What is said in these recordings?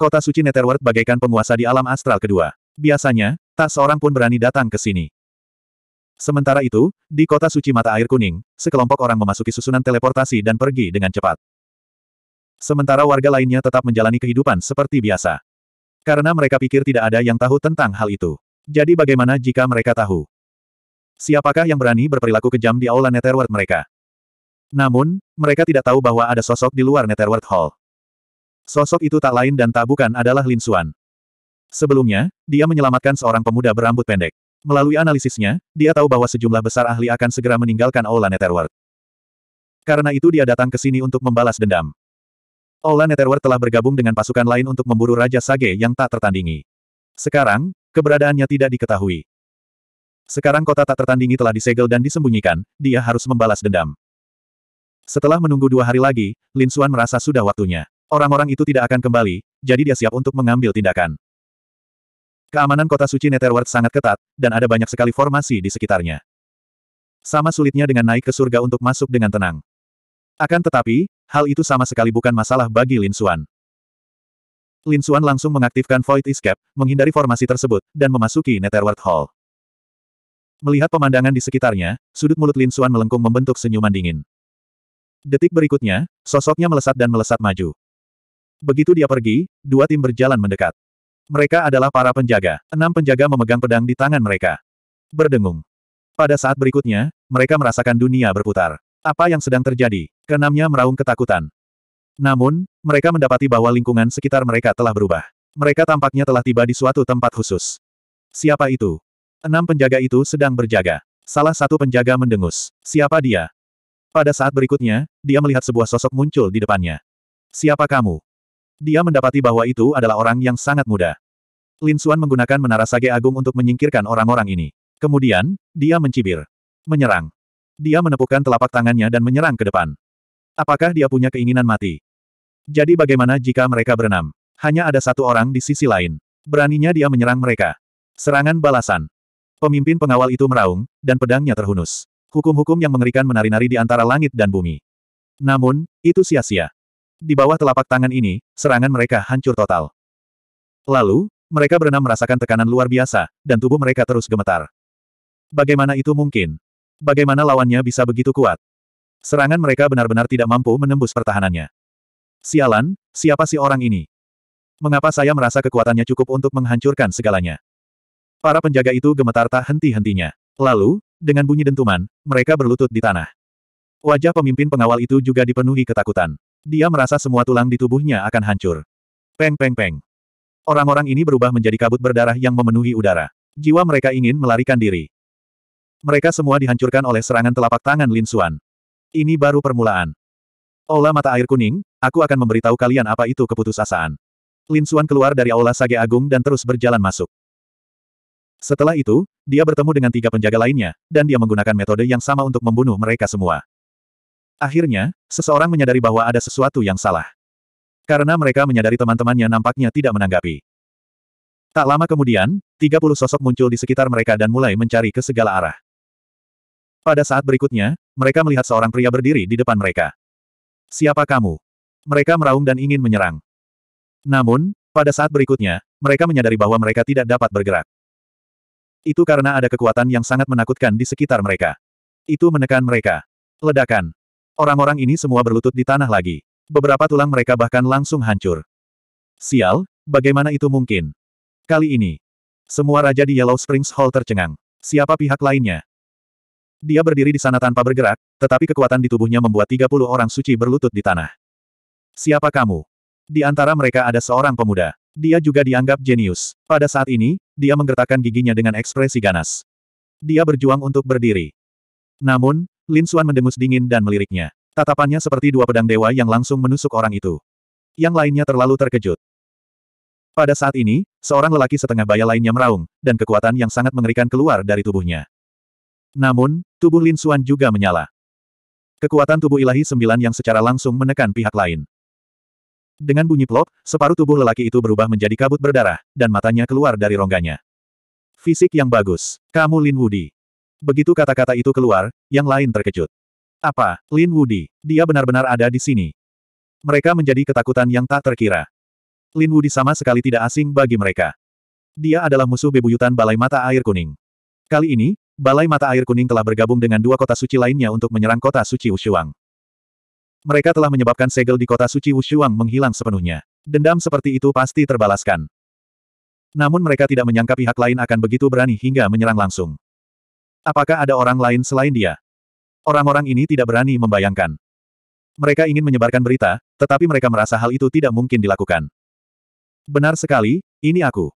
Kota suci Netherworld bagaikan penguasa di alam astral kedua. Biasanya, tak seorang pun berani datang ke sini. Sementara itu, di kota suci mata air kuning, sekelompok orang memasuki susunan teleportasi dan pergi dengan cepat. Sementara warga lainnya tetap menjalani kehidupan seperti biasa. Karena mereka pikir tidak ada yang tahu tentang hal itu. Jadi bagaimana jika mereka tahu? Siapakah yang berani berperilaku kejam di aula Netherworld mereka? Namun, mereka tidak tahu bahwa ada sosok di luar Netherworld Hall. Sosok itu tak lain dan tak bukan adalah Lin Xuan. Sebelumnya, dia menyelamatkan seorang pemuda berambut pendek. Melalui analisisnya, dia tahu bahwa sejumlah besar ahli akan segera meninggalkan Aula Netherworld. Karena itu dia datang ke sini untuk membalas dendam. Aula Netherworld telah bergabung dengan pasukan lain untuk memburu Raja Sage yang tak tertandingi. Sekarang, keberadaannya tidak diketahui. Sekarang kota tak tertandingi telah disegel dan disembunyikan, dia harus membalas dendam. Setelah menunggu dua hari lagi, Lin Xuan merasa sudah waktunya. Orang-orang itu tidak akan kembali, jadi dia siap untuk mengambil tindakan. Keamanan kota suci Netherworld sangat ketat, dan ada banyak sekali formasi di sekitarnya. Sama sulitnya dengan naik ke surga untuk masuk dengan tenang. Akan tetapi, hal itu sama sekali bukan masalah bagi Lin Xuan. Lin Xuan langsung mengaktifkan Void Escape, menghindari formasi tersebut, dan memasuki Netherworld Hall. Melihat pemandangan di sekitarnya, sudut mulut Lin Xuan melengkung membentuk senyuman dingin. Detik berikutnya, sosoknya melesat dan melesat maju. Begitu dia pergi, dua tim berjalan mendekat. Mereka adalah para penjaga. Enam penjaga memegang pedang di tangan mereka. Berdengung. Pada saat berikutnya, mereka merasakan dunia berputar. Apa yang sedang terjadi? Kenamnya meraung ketakutan. Namun, mereka mendapati bahwa lingkungan sekitar mereka telah berubah. Mereka tampaknya telah tiba di suatu tempat khusus. Siapa itu? Enam penjaga itu sedang berjaga. Salah satu penjaga mendengus. Siapa dia? Pada saat berikutnya, dia melihat sebuah sosok muncul di depannya. Siapa kamu? Dia mendapati bahwa itu adalah orang yang sangat muda. Lin Xuan menggunakan menara sage agung untuk menyingkirkan orang-orang ini. Kemudian, dia mencibir. Menyerang. Dia menepukkan telapak tangannya dan menyerang ke depan. Apakah dia punya keinginan mati? Jadi bagaimana jika mereka berenam? Hanya ada satu orang di sisi lain. Beraninya dia menyerang mereka. Serangan balasan. Pemimpin pengawal itu meraung, dan pedangnya terhunus. Hukum-hukum yang mengerikan menari-nari di antara langit dan bumi. Namun, itu sia-sia. Di bawah telapak tangan ini, serangan mereka hancur total. Lalu, mereka berenam merasakan tekanan luar biasa, dan tubuh mereka terus gemetar. Bagaimana itu mungkin? Bagaimana lawannya bisa begitu kuat? Serangan mereka benar-benar tidak mampu menembus pertahanannya. Sialan, siapa si orang ini? Mengapa saya merasa kekuatannya cukup untuk menghancurkan segalanya? Para penjaga itu gemetar tak henti-hentinya. Lalu, dengan bunyi dentuman, mereka berlutut di tanah. Wajah pemimpin pengawal itu juga dipenuhi ketakutan. Dia merasa semua tulang di tubuhnya akan hancur. Peng peng peng. Orang-orang ini berubah menjadi kabut berdarah yang memenuhi udara. Jiwa mereka ingin melarikan diri. Mereka semua dihancurkan oleh serangan telapak tangan Lin Xuan. Ini baru permulaan. Aula mata air kuning, aku akan memberitahu kalian apa itu keputusasaan. Lin Xuan keluar dari aula sage agung dan terus berjalan masuk. Setelah itu, dia bertemu dengan tiga penjaga lainnya, dan dia menggunakan metode yang sama untuk membunuh mereka semua. Akhirnya, seseorang menyadari bahwa ada sesuatu yang salah. Karena mereka menyadari teman-temannya nampaknya tidak menanggapi. Tak lama kemudian, 30 sosok muncul di sekitar mereka dan mulai mencari ke segala arah. Pada saat berikutnya, mereka melihat seorang pria berdiri di depan mereka. Siapa kamu? Mereka meraung dan ingin menyerang. Namun, pada saat berikutnya, mereka menyadari bahwa mereka tidak dapat bergerak. Itu karena ada kekuatan yang sangat menakutkan di sekitar mereka. Itu menekan mereka. Ledakan. Orang-orang ini semua berlutut di tanah lagi. Beberapa tulang mereka bahkan langsung hancur. Sial, bagaimana itu mungkin? Kali ini, semua raja di Yellow Springs Hall tercengang. Siapa pihak lainnya? Dia berdiri di sana tanpa bergerak, tetapi kekuatan di tubuhnya membuat 30 orang suci berlutut di tanah. Siapa kamu? Di antara mereka ada seorang pemuda. Dia juga dianggap jenius. Pada saat ini, dia menggertakkan giginya dengan ekspresi ganas. Dia berjuang untuk berdiri. Namun, Lin Xuan mendengus dingin dan meliriknya. Tatapannya seperti dua pedang dewa yang langsung menusuk orang itu. Yang lainnya terlalu terkejut. Pada saat ini, seorang lelaki setengah baya lainnya meraung, dan kekuatan yang sangat mengerikan keluar dari tubuhnya. Namun, tubuh Lin Xuan juga menyala. Kekuatan tubuh ilahi sembilan yang secara langsung menekan pihak lain. Dengan bunyi plop, separuh tubuh lelaki itu berubah menjadi kabut berdarah, dan matanya keluar dari rongganya. Fisik yang bagus. Kamu Lin Wudi. Begitu kata-kata itu keluar, yang lain terkejut. Apa, Lin Wudi? Dia benar-benar ada di sini. Mereka menjadi ketakutan yang tak terkira. Lin Wudi sama sekali tidak asing bagi mereka. Dia adalah musuh bebuyutan Balai Mata Air Kuning. Kali ini, Balai Mata Air Kuning telah bergabung dengan dua kota suci lainnya untuk menyerang kota suci Wushuang. Mereka telah menyebabkan segel di kota suci Wushuang menghilang sepenuhnya. Dendam seperti itu pasti terbalaskan. Namun mereka tidak menyangka pihak lain akan begitu berani hingga menyerang langsung. Apakah ada orang lain selain dia? Orang-orang ini tidak berani membayangkan. Mereka ingin menyebarkan berita, tetapi mereka merasa hal itu tidak mungkin dilakukan. Benar sekali, ini aku.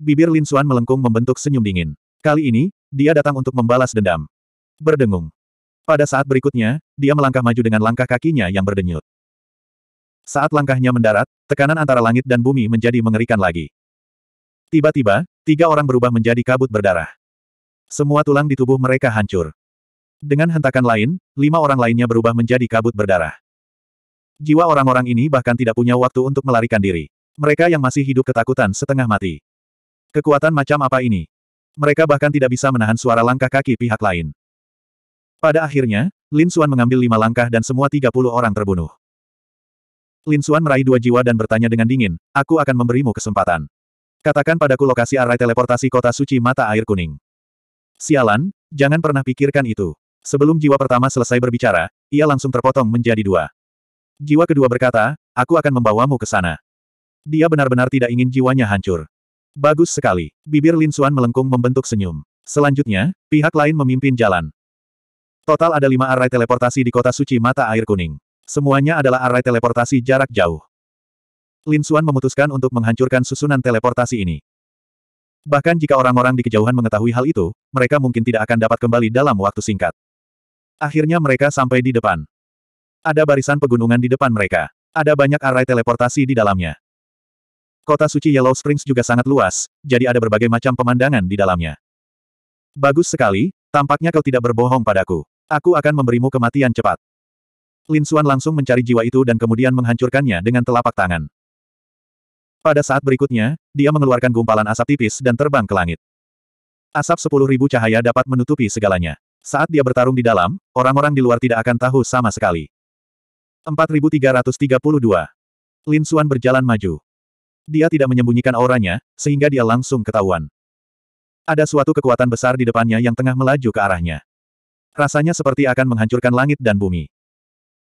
Bibir Lin Xuan melengkung membentuk senyum dingin. Kali ini, dia datang untuk membalas dendam. Berdengung. Pada saat berikutnya, dia melangkah maju dengan langkah kakinya yang berdenyut. Saat langkahnya mendarat, tekanan antara langit dan bumi menjadi mengerikan lagi. Tiba-tiba, tiga orang berubah menjadi kabut berdarah. Semua tulang di tubuh mereka hancur. Dengan hentakan lain, lima orang lainnya berubah menjadi kabut berdarah. Jiwa orang-orang ini bahkan tidak punya waktu untuk melarikan diri. Mereka yang masih hidup ketakutan setengah mati. Kekuatan macam apa ini? Mereka bahkan tidak bisa menahan suara langkah kaki pihak lain. Pada akhirnya, Lin Xuan mengambil lima langkah dan semua 30 orang terbunuh. Lin Xuan meraih dua jiwa dan bertanya dengan dingin, aku akan memberimu kesempatan. Katakan padaku lokasi array teleportasi kota suci mata air kuning. Sialan, jangan pernah pikirkan itu. Sebelum jiwa pertama selesai berbicara, ia langsung terpotong menjadi dua. Jiwa kedua berkata, aku akan membawamu ke sana. Dia benar-benar tidak ingin jiwanya hancur. Bagus sekali. Bibir Lin Xuan melengkung membentuk senyum. Selanjutnya, pihak lain memimpin jalan. Total ada lima array teleportasi di kota suci mata air kuning. Semuanya adalah array teleportasi jarak jauh. Lin Xuan memutuskan untuk menghancurkan susunan teleportasi ini. Bahkan jika orang-orang di kejauhan mengetahui hal itu, mereka mungkin tidak akan dapat kembali dalam waktu singkat. Akhirnya mereka sampai di depan. Ada barisan pegunungan di depan mereka. Ada banyak array teleportasi di dalamnya. Kota suci Yellow Springs juga sangat luas, jadi ada berbagai macam pemandangan di dalamnya. Bagus sekali, tampaknya kau tidak berbohong padaku. Aku akan memberimu kematian cepat. Lin Xuan langsung mencari jiwa itu dan kemudian menghancurkannya dengan telapak tangan. Pada saat berikutnya, dia mengeluarkan gumpalan asap tipis dan terbang ke langit. Asap sepuluh ribu cahaya dapat menutupi segalanya. Saat dia bertarung di dalam, orang-orang di luar tidak akan tahu sama sekali. 4332. Lin Xuan berjalan maju. Dia tidak menyembunyikan auranya, sehingga dia langsung ketahuan. Ada suatu kekuatan besar di depannya yang tengah melaju ke arahnya. Rasanya seperti akan menghancurkan langit dan bumi.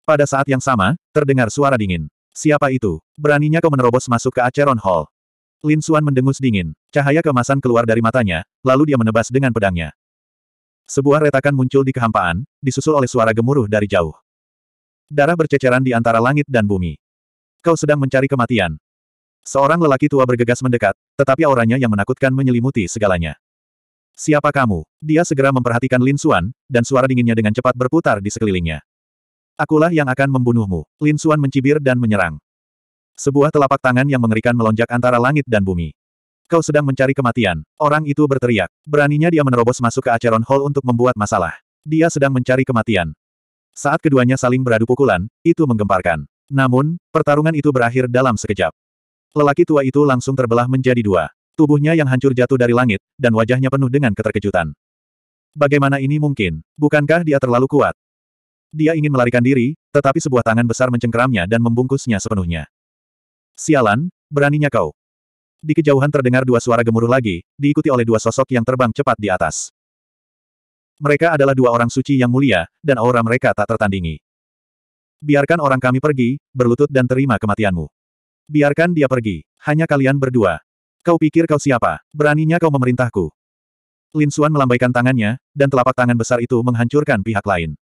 Pada saat yang sama, terdengar suara dingin. Siapa itu? Beraninya kau menerobos masuk ke Acheron Hall. Lin Xuan mendengus dingin. Cahaya kemasan keluar dari matanya, lalu dia menebas dengan pedangnya. Sebuah retakan muncul di kehampaan, disusul oleh suara gemuruh dari jauh. Darah berceceran di antara langit dan bumi. Kau sedang mencari kematian. Seorang lelaki tua bergegas mendekat, tetapi auranya yang menakutkan menyelimuti segalanya. Siapa kamu? Dia segera memperhatikan Lin Xuan, dan suara dinginnya dengan cepat berputar di sekelilingnya. Akulah yang akan membunuhmu. Lin Xuan mencibir dan menyerang. Sebuah telapak tangan yang mengerikan melonjak antara langit dan bumi. Kau sedang mencari kematian. Orang itu berteriak. Beraninya dia menerobos masuk ke Acheron Hall untuk membuat masalah. Dia sedang mencari kematian. Saat keduanya saling beradu pukulan, itu menggemparkan. Namun, pertarungan itu berakhir dalam sekejap. Lelaki tua itu langsung terbelah menjadi dua. Tubuhnya yang hancur jatuh dari langit, dan wajahnya penuh dengan keterkejutan. Bagaimana ini mungkin? Bukankah dia terlalu kuat? Dia ingin melarikan diri, tetapi sebuah tangan besar mencengkeramnya dan membungkusnya sepenuhnya. Sialan, beraninya kau. Di kejauhan terdengar dua suara gemuruh lagi, diikuti oleh dua sosok yang terbang cepat di atas. Mereka adalah dua orang suci yang mulia, dan aura mereka tak tertandingi. Biarkan orang kami pergi, berlutut dan terima kematianmu. Biarkan dia pergi. Hanya kalian berdua. Kau pikir kau siapa? Beraninya kau memerintahku. Lin Xuan melambaikan tangannya, dan telapak tangan besar itu menghancurkan pihak lain.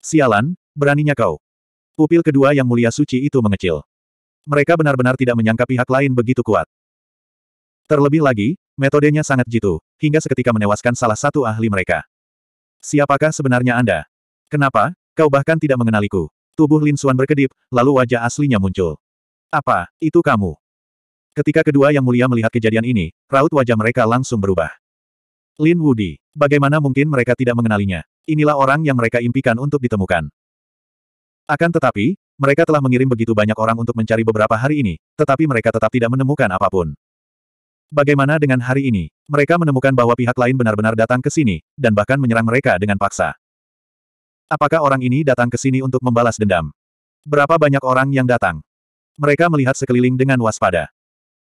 Sialan, beraninya kau. Pupil kedua yang mulia suci itu mengecil. Mereka benar-benar tidak menyangka pihak lain begitu kuat. Terlebih lagi, metodenya sangat jitu, hingga seketika menewaskan salah satu ahli mereka. Siapakah sebenarnya Anda? Kenapa, kau bahkan tidak mengenaliku? Tubuh Lin Xuan berkedip, lalu wajah aslinya muncul. Apa, itu kamu? Ketika kedua yang mulia melihat kejadian ini, raut wajah mereka langsung berubah. Lin Wudi, bagaimana mungkin mereka tidak mengenalinya? Inilah orang yang mereka impikan untuk ditemukan. Akan tetapi, mereka telah mengirim begitu banyak orang untuk mencari beberapa hari ini, tetapi mereka tetap tidak menemukan apa pun. Bagaimana dengan hari ini? Mereka menemukan bahwa pihak lain benar-benar datang ke sini, dan bahkan menyerang mereka dengan paksa. Apakah orang ini datang ke sini untuk membalas dendam? Berapa banyak orang yang datang? Mereka melihat sekeliling dengan waspada.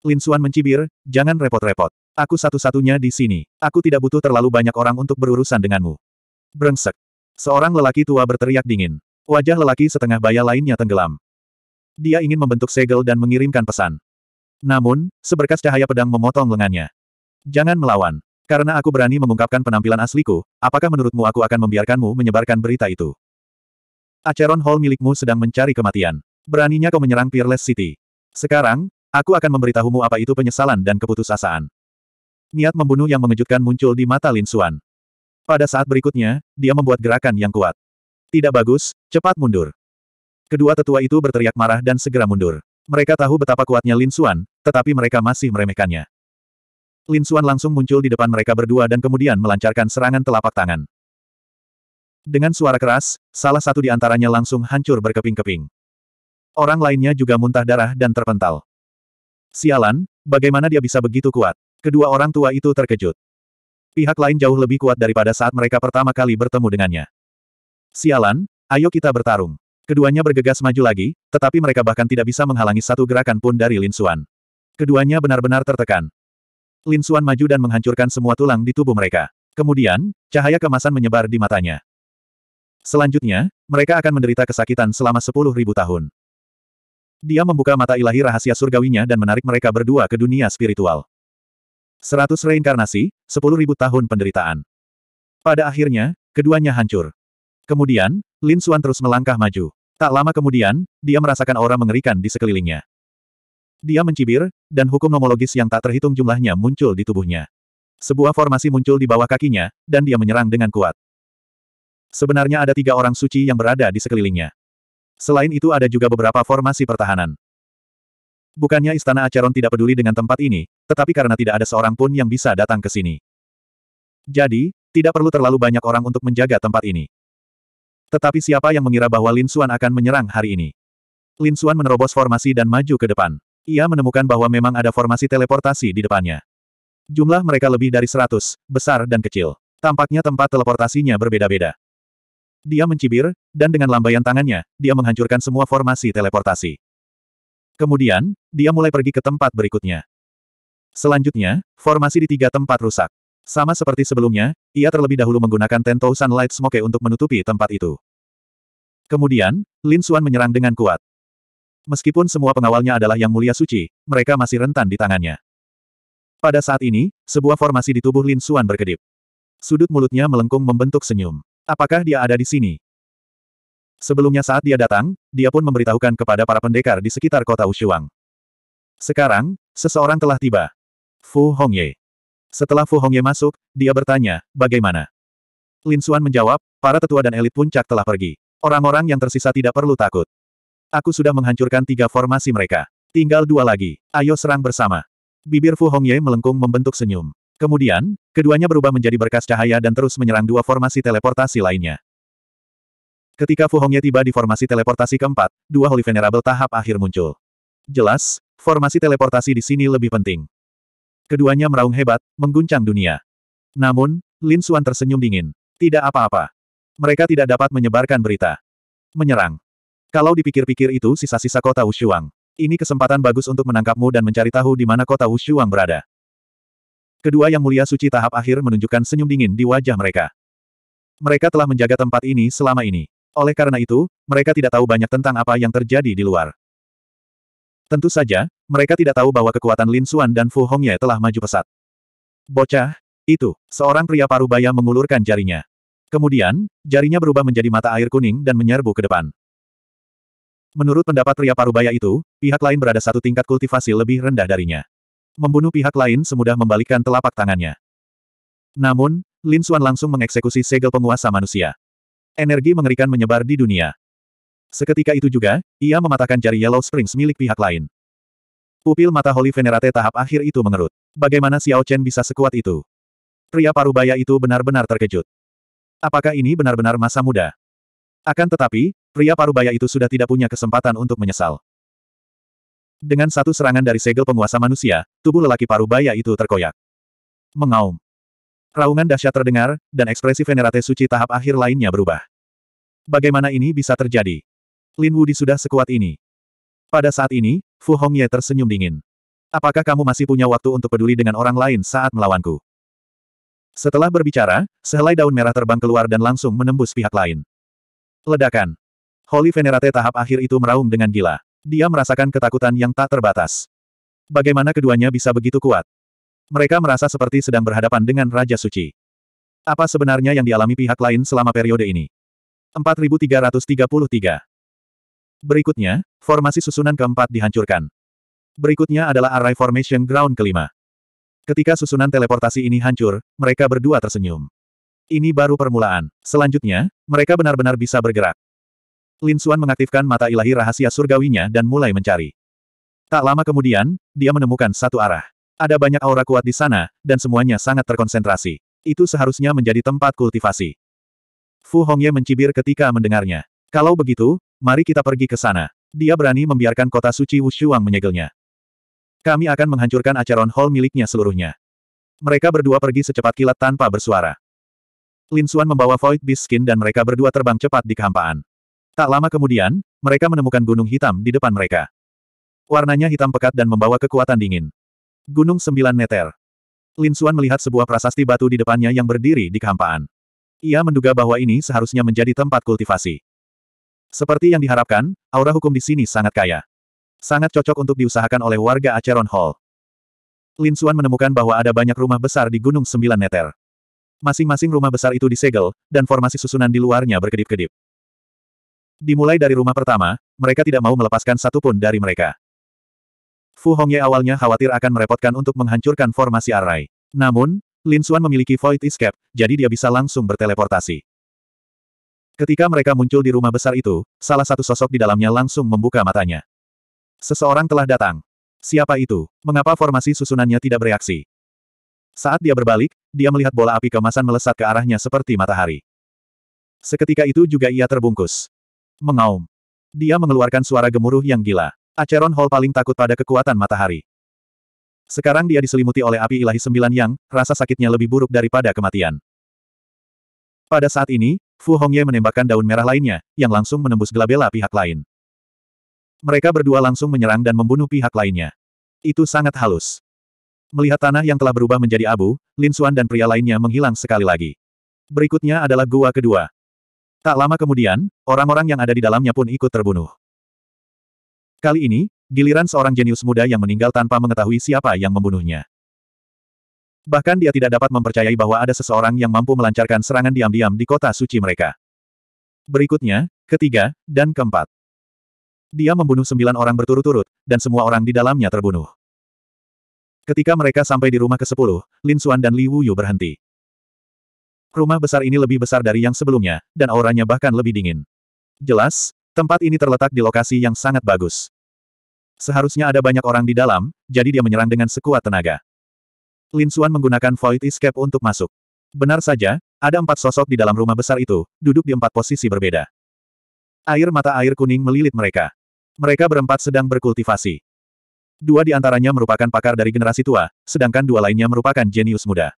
Lin Xuan mencibir, jangan repot-repot. Aku satu-satunya di sini. Aku tidak butuh terlalu banyak orang untuk berurusan denganmu. Brengsek. Seorang lelaki tua berteriak dingin. Wajah lelaki setengah baya lainnya tenggelam. Dia ingin membentuk segel dan mengirimkan pesan. Namun, seberkas cahaya pedang memotong lengannya. Jangan melawan. Karena aku berani mengungkapkan penampilan asliku, apakah menurutmu aku akan membiarkanmu menyebarkan berita itu? Acheron Hall milikmu sedang mencari kematian. Beraninya kau menyerang Peerless City. Sekarang, aku akan memberitahumu apa itu penyesalan dan keputusasaan. Niat membunuh yang mengejutkan muncul di mata Lin Xuan. Pada saat berikutnya, dia membuat gerakan yang kuat. Tidak bagus, cepat mundur. Kedua tetua itu berteriak marah dan segera mundur. Mereka tahu betapa kuatnya Lin Xuan, tetapi mereka masih meremehkannya. Lin Xuan langsung muncul di depan mereka berdua dan kemudian melancarkan serangan telapak tangan. Dengan suara keras, salah satu di antaranya langsung hancur berkeping-keping. Orang lainnya juga muntah darah dan terpental. Sialan, bagaimana dia bisa begitu kuat? Kedua orang tua itu terkejut. Pihak lain jauh lebih kuat daripada saat mereka pertama kali bertemu dengannya. Sialan, ayo kita bertarung. Keduanya bergegas maju lagi, tetapi mereka bahkan tidak bisa menghalangi satu gerakan pun dari Lin Xuan. Keduanya benar-benar tertekan. Lin Xuan maju dan menghancurkan semua tulang di tubuh mereka. Kemudian, cahaya kemasan menyebar di matanya. Selanjutnya, mereka akan menderita kesakitan selama sepuluh ribu tahun. Dia membuka mata ilahi rahasia surgawinya dan menarik mereka berdua ke dunia spiritual. Seratus reinkarnasi, sepuluh ribu tahun penderitaan. Pada akhirnya, keduanya hancur. Kemudian, Lin Xuan terus melangkah maju. Tak lama kemudian, dia merasakan aura mengerikan di sekelilingnya. Dia mencibir, dan hukum nomologis yang tak terhitung jumlahnya muncul di tubuhnya. Sebuah formasi muncul di bawah kakinya, dan dia menyerang dengan kuat. Sebenarnya ada tiga orang suci yang berada di sekelilingnya. Selain itu ada juga beberapa formasi pertahanan. Bukannya Istana Acheron tidak peduli dengan tempat ini, tetapi karena tidak ada seorang pun yang bisa datang ke sini. Jadi, tidak perlu terlalu banyak orang untuk menjaga tempat ini. Tetapi siapa yang mengira bahwa Lin Xuan akan menyerang hari ini? Lin Xuan menerobos formasi dan maju ke depan. Ia menemukan bahwa memang ada formasi teleportasi di depannya. Jumlah mereka lebih dari seratus, besar dan kecil. Tampaknya tempat teleportasinya berbeda-beda. Dia mencibir, dan dengan lambaian tangannya, dia menghancurkan semua formasi teleportasi. Kemudian, dia mulai pergi ke tempat berikutnya. Selanjutnya, formasi di tiga tempat rusak. Sama seperti sebelumnya, ia terlebih dahulu menggunakan Tentousan Light Smoke untuk menutupi tempat itu. Kemudian, Lin Xuan menyerang dengan kuat. Meskipun semua pengawalnya adalah yang mulia suci, mereka masih rentan di tangannya. Pada saat ini, sebuah formasi di tubuh Lin Xuan berkedip. Sudut mulutnya melengkung membentuk senyum. Apakah dia ada di sini? Sebelumnya saat dia datang, dia pun memberitahukan kepada para pendekar di sekitar kota Wushuang. Sekarang, seseorang telah tiba. Fu Hongye. Setelah Fu Hongye masuk, dia bertanya, bagaimana? Lin Xuan menjawab, para tetua dan elit puncak telah pergi. Orang-orang yang tersisa tidak perlu takut. Aku sudah menghancurkan tiga formasi mereka. Tinggal dua lagi. Ayo serang bersama. Bibir Fu Hongye melengkung membentuk senyum. Kemudian, keduanya berubah menjadi berkas cahaya dan terus menyerang dua formasi teleportasi lainnya. Ketika Fu Hongye tiba di formasi teleportasi keempat, dua Holy Venerable tahap akhir muncul. Jelas, formasi teleportasi di sini lebih penting. Keduanya meraung hebat, mengguncang dunia. Namun, Lin Xuan tersenyum dingin. Tidak apa-apa. Mereka tidak dapat menyebarkan berita. Menyerang. Kalau dipikir-pikir itu sisa-sisa kota Wushuang. Ini kesempatan bagus untuk menangkapmu dan mencari tahu di mana kota Wushuang berada. Kedua yang mulia suci tahap akhir menunjukkan senyum dingin di wajah mereka. Mereka telah menjaga tempat ini selama ini. Oleh karena itu, mereka tidak tahu banyak tentang apa yang terjadi di luar. Tentu saja, mereka tidak tahu bahwa kekuatan Lin Xuan dan Fu Hongye telah maju pesat. Bocah, itu, seorang pria parubaya mengulurkan jarinya. Kemudian, jarinya berubah menjadi mata air kuning dan menyerbu ke depan. Menurut pendapat pria parubaya itu, pihak lain berada satu tingkat kultivasi lebih rendah darinya. Membunuh pihak lain semudah membalikkan telapak tangannya. Namun, Lin Xuan langsung mengeksekusi segel penguasa manusia. Energi mengerikan menyebar di dunia. Seketika itu juga, ia mematahkan jari Yellow Springs milik pihak lain. Pupil mata Holy Venerate tahap akhir itu mengerut. Bagaimana Xiao Chen bisa sekuat itu? Pria parubaya itu benar-benar terkejut. Apakah ini benar-benar masa muda? Akan tetapi, pria parubaya itu sudah tidak punya kesempatan untuk menyesal. Dengan satu serangan dari segel penguasa manusia, tubuh lelaki parubaya itu terkoyak. Mengaum. Raungan dahsyat terdengar, dan ekspresi venerate suci tahap akhir lainnya berubah. Bagaimana ini bisa terjadi? Lin Wudi sudah sekuat ini. Pada saat ini, Fu Hongye tersenyum dingin. Apakah kamu masih punya waktu untuk peduli dengan orang lain saat melawanku? Setelah berbicara, sehelai daun merah terbang keluar dan langsung menembus pihak lain. Ledakan. Holy Venerate tahap akhir itu meraung dengan gila. Dia merasakan ketakutan yang tak terbatas. Bagaimana keduanya bisa begitu kuat? Mereka merasa seperti sedang berhadapan dengan Raja Suci. Apa sebenarnya yang dialami pihak lain selama periode ini? 4333 Berikutnya, formasi susunan keempat dihancurkan. Berikutnya adalah Array Formation Ground kelima. Ketika susunan teleportasi ini hancur, mereka berdua tersenyum. Ini baru permulaan. Selanjutnya, mereka benar-benar bisa bergerak. Lin Xuan mengaktifkan mata ilahi rahasia surgawinya dan mulai mencari. Tak lama kemudian, dia menemukan satu arah. Ada banyak aura kuat di sana, dan semuanya sangat terkonsentrasi. Itu seharusnya menjadi tempat kultivasi. Fu Hongye mencibir ketika mendengarnya. Kalau begitu, mari kita pergi ke sana. Dia berani membiarkan kota suci Wushuang menyegelnya. Kami akan menghancurkan Acheron Hall miliknya seluruhnya. Mereka berdua pergi secepat kilat tanpa bersuara. Lin Xuan membawa Void Beast Skin dan mereka berdua terbang cepat di kehampaan. Tak lama kemudian, mereka menemukan gunung hitam di depan mereka. Warnanya hitam pekat dan membawa kekuatan dingin. Gunung Sembilan Meter. Lin Xuan melihat sebuah prasasti batu di depannya yang berdiri di kehampaan. Ia menduga bahwa ini seharusnya menjadi tempat kultivasi. Seperti yang diharapkan, aura hukum di sini sangat kaya. Sangat cocok untuk diusahakan oleh warga Acheron Hall. Lin Xuan menemukan bahwa ada banyak rumah besar di Gunung Sembilan Meter. Masing-masing rumah besar itu disegel, dan formasi susunan di luarnya berkedip-kedip. Dimulai dari rumah pertama, mereka tidak mau melepaskan satupun dari mereka. Fu Hongye awalnya khawatir akan merepotkan untuk menghancurkan formasi Array. Namun, Lin Xuan memiliki Void Escape, jadi dia bisa langsung berteleportasi. Ketika mereka muncul di rumah besar itu, salah satu sosok di dalamnya langsung membuka matanya. Seseorang telah datang. Siapa itu? Mengapa formasi susunannya tidak bereaksi? Saat dia berbalik, dia melihat bola api kemasan melesat ke arahnya seperti matahari. Seketika itu juga ia terbungkus. Mengaum. Dia mengeluarkan suara gemuruh yang gila. Acheron Hall paling takut pada kekuatan matahari. Sekarang dia diselimuti oleh api ilahi sembilan yang, rasa sakitnya lebih buruk daripada kematian. Pada saat ini, Fu Hongye menembakkan daun merah lainnya, yang langsung menembus gelabela pihak lain. Mereka berdua langsung menyerang dan membunuh pihak lainnya. Itu sangat halus. Melihat tanah yang telah berubah menjadi abu, Lin Xuan dan pria lainnya menghilang sekali lagi. Berikutnya adalah gua kedua. Tak lama kemudian, orang-orang yang ada di dalamnya pun ikut terbunuh. Kali ini, giliran seorang jenius muda yang meninggal tanpa mengetahui siapa yang membunuhnya. Bahkan dia tidak dapat mempercayai bahwa ada seseorang yang mampu melancarkan serangan diam-diam di kota suci mereka. Berikutnya, ketiga, dan keempat. Dia membunuh sembilan orang berturut-turut, dan semua orang di dalamnya terbunuh. Ketika mereka sampai di rumah ke-10, Lin Xuan dan Li Wuyu berhenti. Rumah besar ini lebih besar dari yang sebelumnya, dan auranya bahkan lebih dingin. Jelas, tempat ini terletak di lokasi yang sangat bagus. Seharusnya ada banyak orang di dalam, jadi dia menyerang dengan sekuat tenaga. Lin Xuan menggunakan Void Escape untuk masuk. Benar saja, ada empat sosok di dalam rumah besar itu, duduk di empat posisi berbeda. Air mata air kuning melilit mereka. Mereka berempat sedang berkultivasi. Dua di antaranya merupakan pakar dari generasi tua, sedangkan dua lainnya merupakan jenius muda.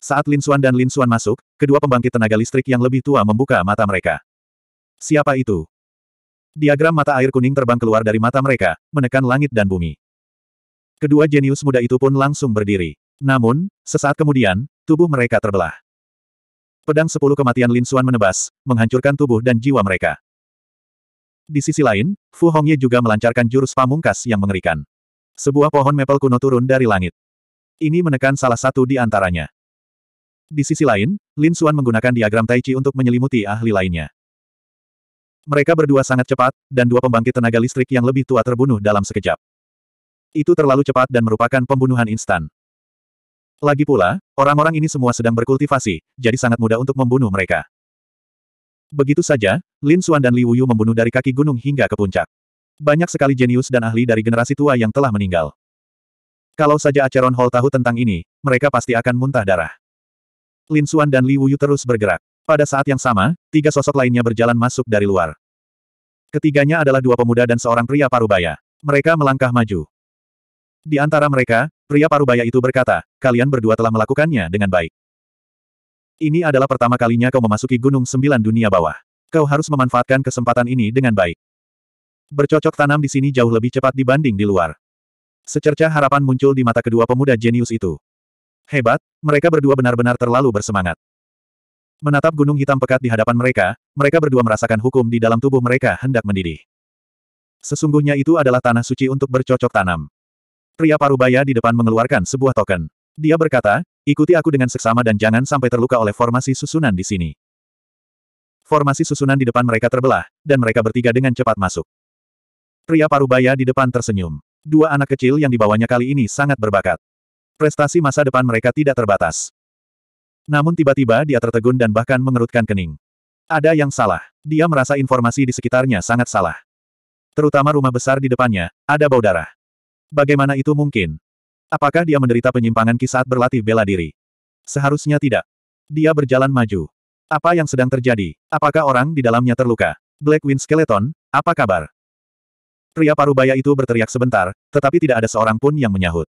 Saat Lin Xuan dan Lin Xuan masuk, kedua pembangkit tenaga listrik yang lebih tua membuka mata mereka. Siapa itu? Diagram mata air kuning terbang keluar dari mata mereka, menekan langit dan bumi. Kedua jenius muda itu pun langsung berdiri. Namun, sesaat kemudian, tubuh mereka terbelah. Pedang sepuluh kematian Lin Xuan menebas, menghancurkan tubuh dan jiwa mereka. Di sisi lain, Fu Hongye juga melancarkan jurus pamungkas yang mengerikan. Sebuah pohon maple kuno turun dari langit. Ini menekan salah satu di antaranya. Di sisi lain, Lin Xuan menggunakan diagram Tai Chi untuk menyelimuti ahli lainnya. Mereka berdua sangat cepat, dan dua pembangkit tenaga listrik yang lebih tua terbunuh dalam sekejap. Itu terlalu cepat dan merupakan pembunuhan instan. Lagi pula, orang-orang ini semua sedang berkultivasi, jadi sangat mudah untuk membunuh mereka. Begitu saja, Lin Xuan dan Li Wuyu membunuh dari kaki gunung hingga ke puncak. Banyak sekali jenius dan ahli dari generasi tua yang telah meninggal. Kalau saja Acheron Hall tahu tentang ini, mereka pasti akan muntah darah. Lin Xuan dan Li Wuyu terus bergerak. Pada saat yang sama, tiga sosok lainnya berjalan masuk dari luar. Ketiganya adalah dua pemuda dan seorang pria parubaya. Mereka melangkah maju. Di antara mereka, pria parubaya itu berkata, kalian berdua telah melakukannya dengan baik. Ini adalah pertama kalinya kau memasuki Gunung Sembilan Dunia Bawah. Kau harus memanfaatkan kesempatan ini dengan baik. Bercocok tanam di sini jauh lebih cepat dibanding di luar. Secercah harapan muncul di mata kedua pemuda jenius itu. Hebat, mereka berdua benar-benar terlalu bersemangat. Menatap gunung hitam pekat di hadapan mereka, mereka berdua merasakan hukum di dalam tubuh mereka hendak mendidih. Sesungguhnya itu adalah tanah suci untuk bercocok tanam. Pria parubaya di depan mengeluarkan sebuah token. Dia berkata, ikuti aku dengan seksama dan jangan sampai terluka oleh formasi susunan di sini. Formasi susunan di depan mereka terbelah, dan mereka bertiga dengan cepat masuk. Pria parubaya di depan tersenyum. Dua anak kecil yang dibawanya kali ini sangat berbakat. Prestasi masa depan mereka tidak terbatas. Namun tiba-tiba dia tertegun dan bahkan mengerutkan kening. Ada yang salah. Dia merasa informasi di sekitarnya sangat salah. Terutama rumah besar di depannya, ada bau darah. Bagaimana itu mungkin? Apakah dia menderita penyimpangan ki saat berlatih bela diri? Seharusnya tidak. Dia berjalan maju. Apa yang sedang terjadi? Apakah orang di dalamnya terluka? Black Wind Skeleton, apa kabar? Pria parubaya itu berteriak sebentar, tetapi tidak ada seorang pun yang menyahut.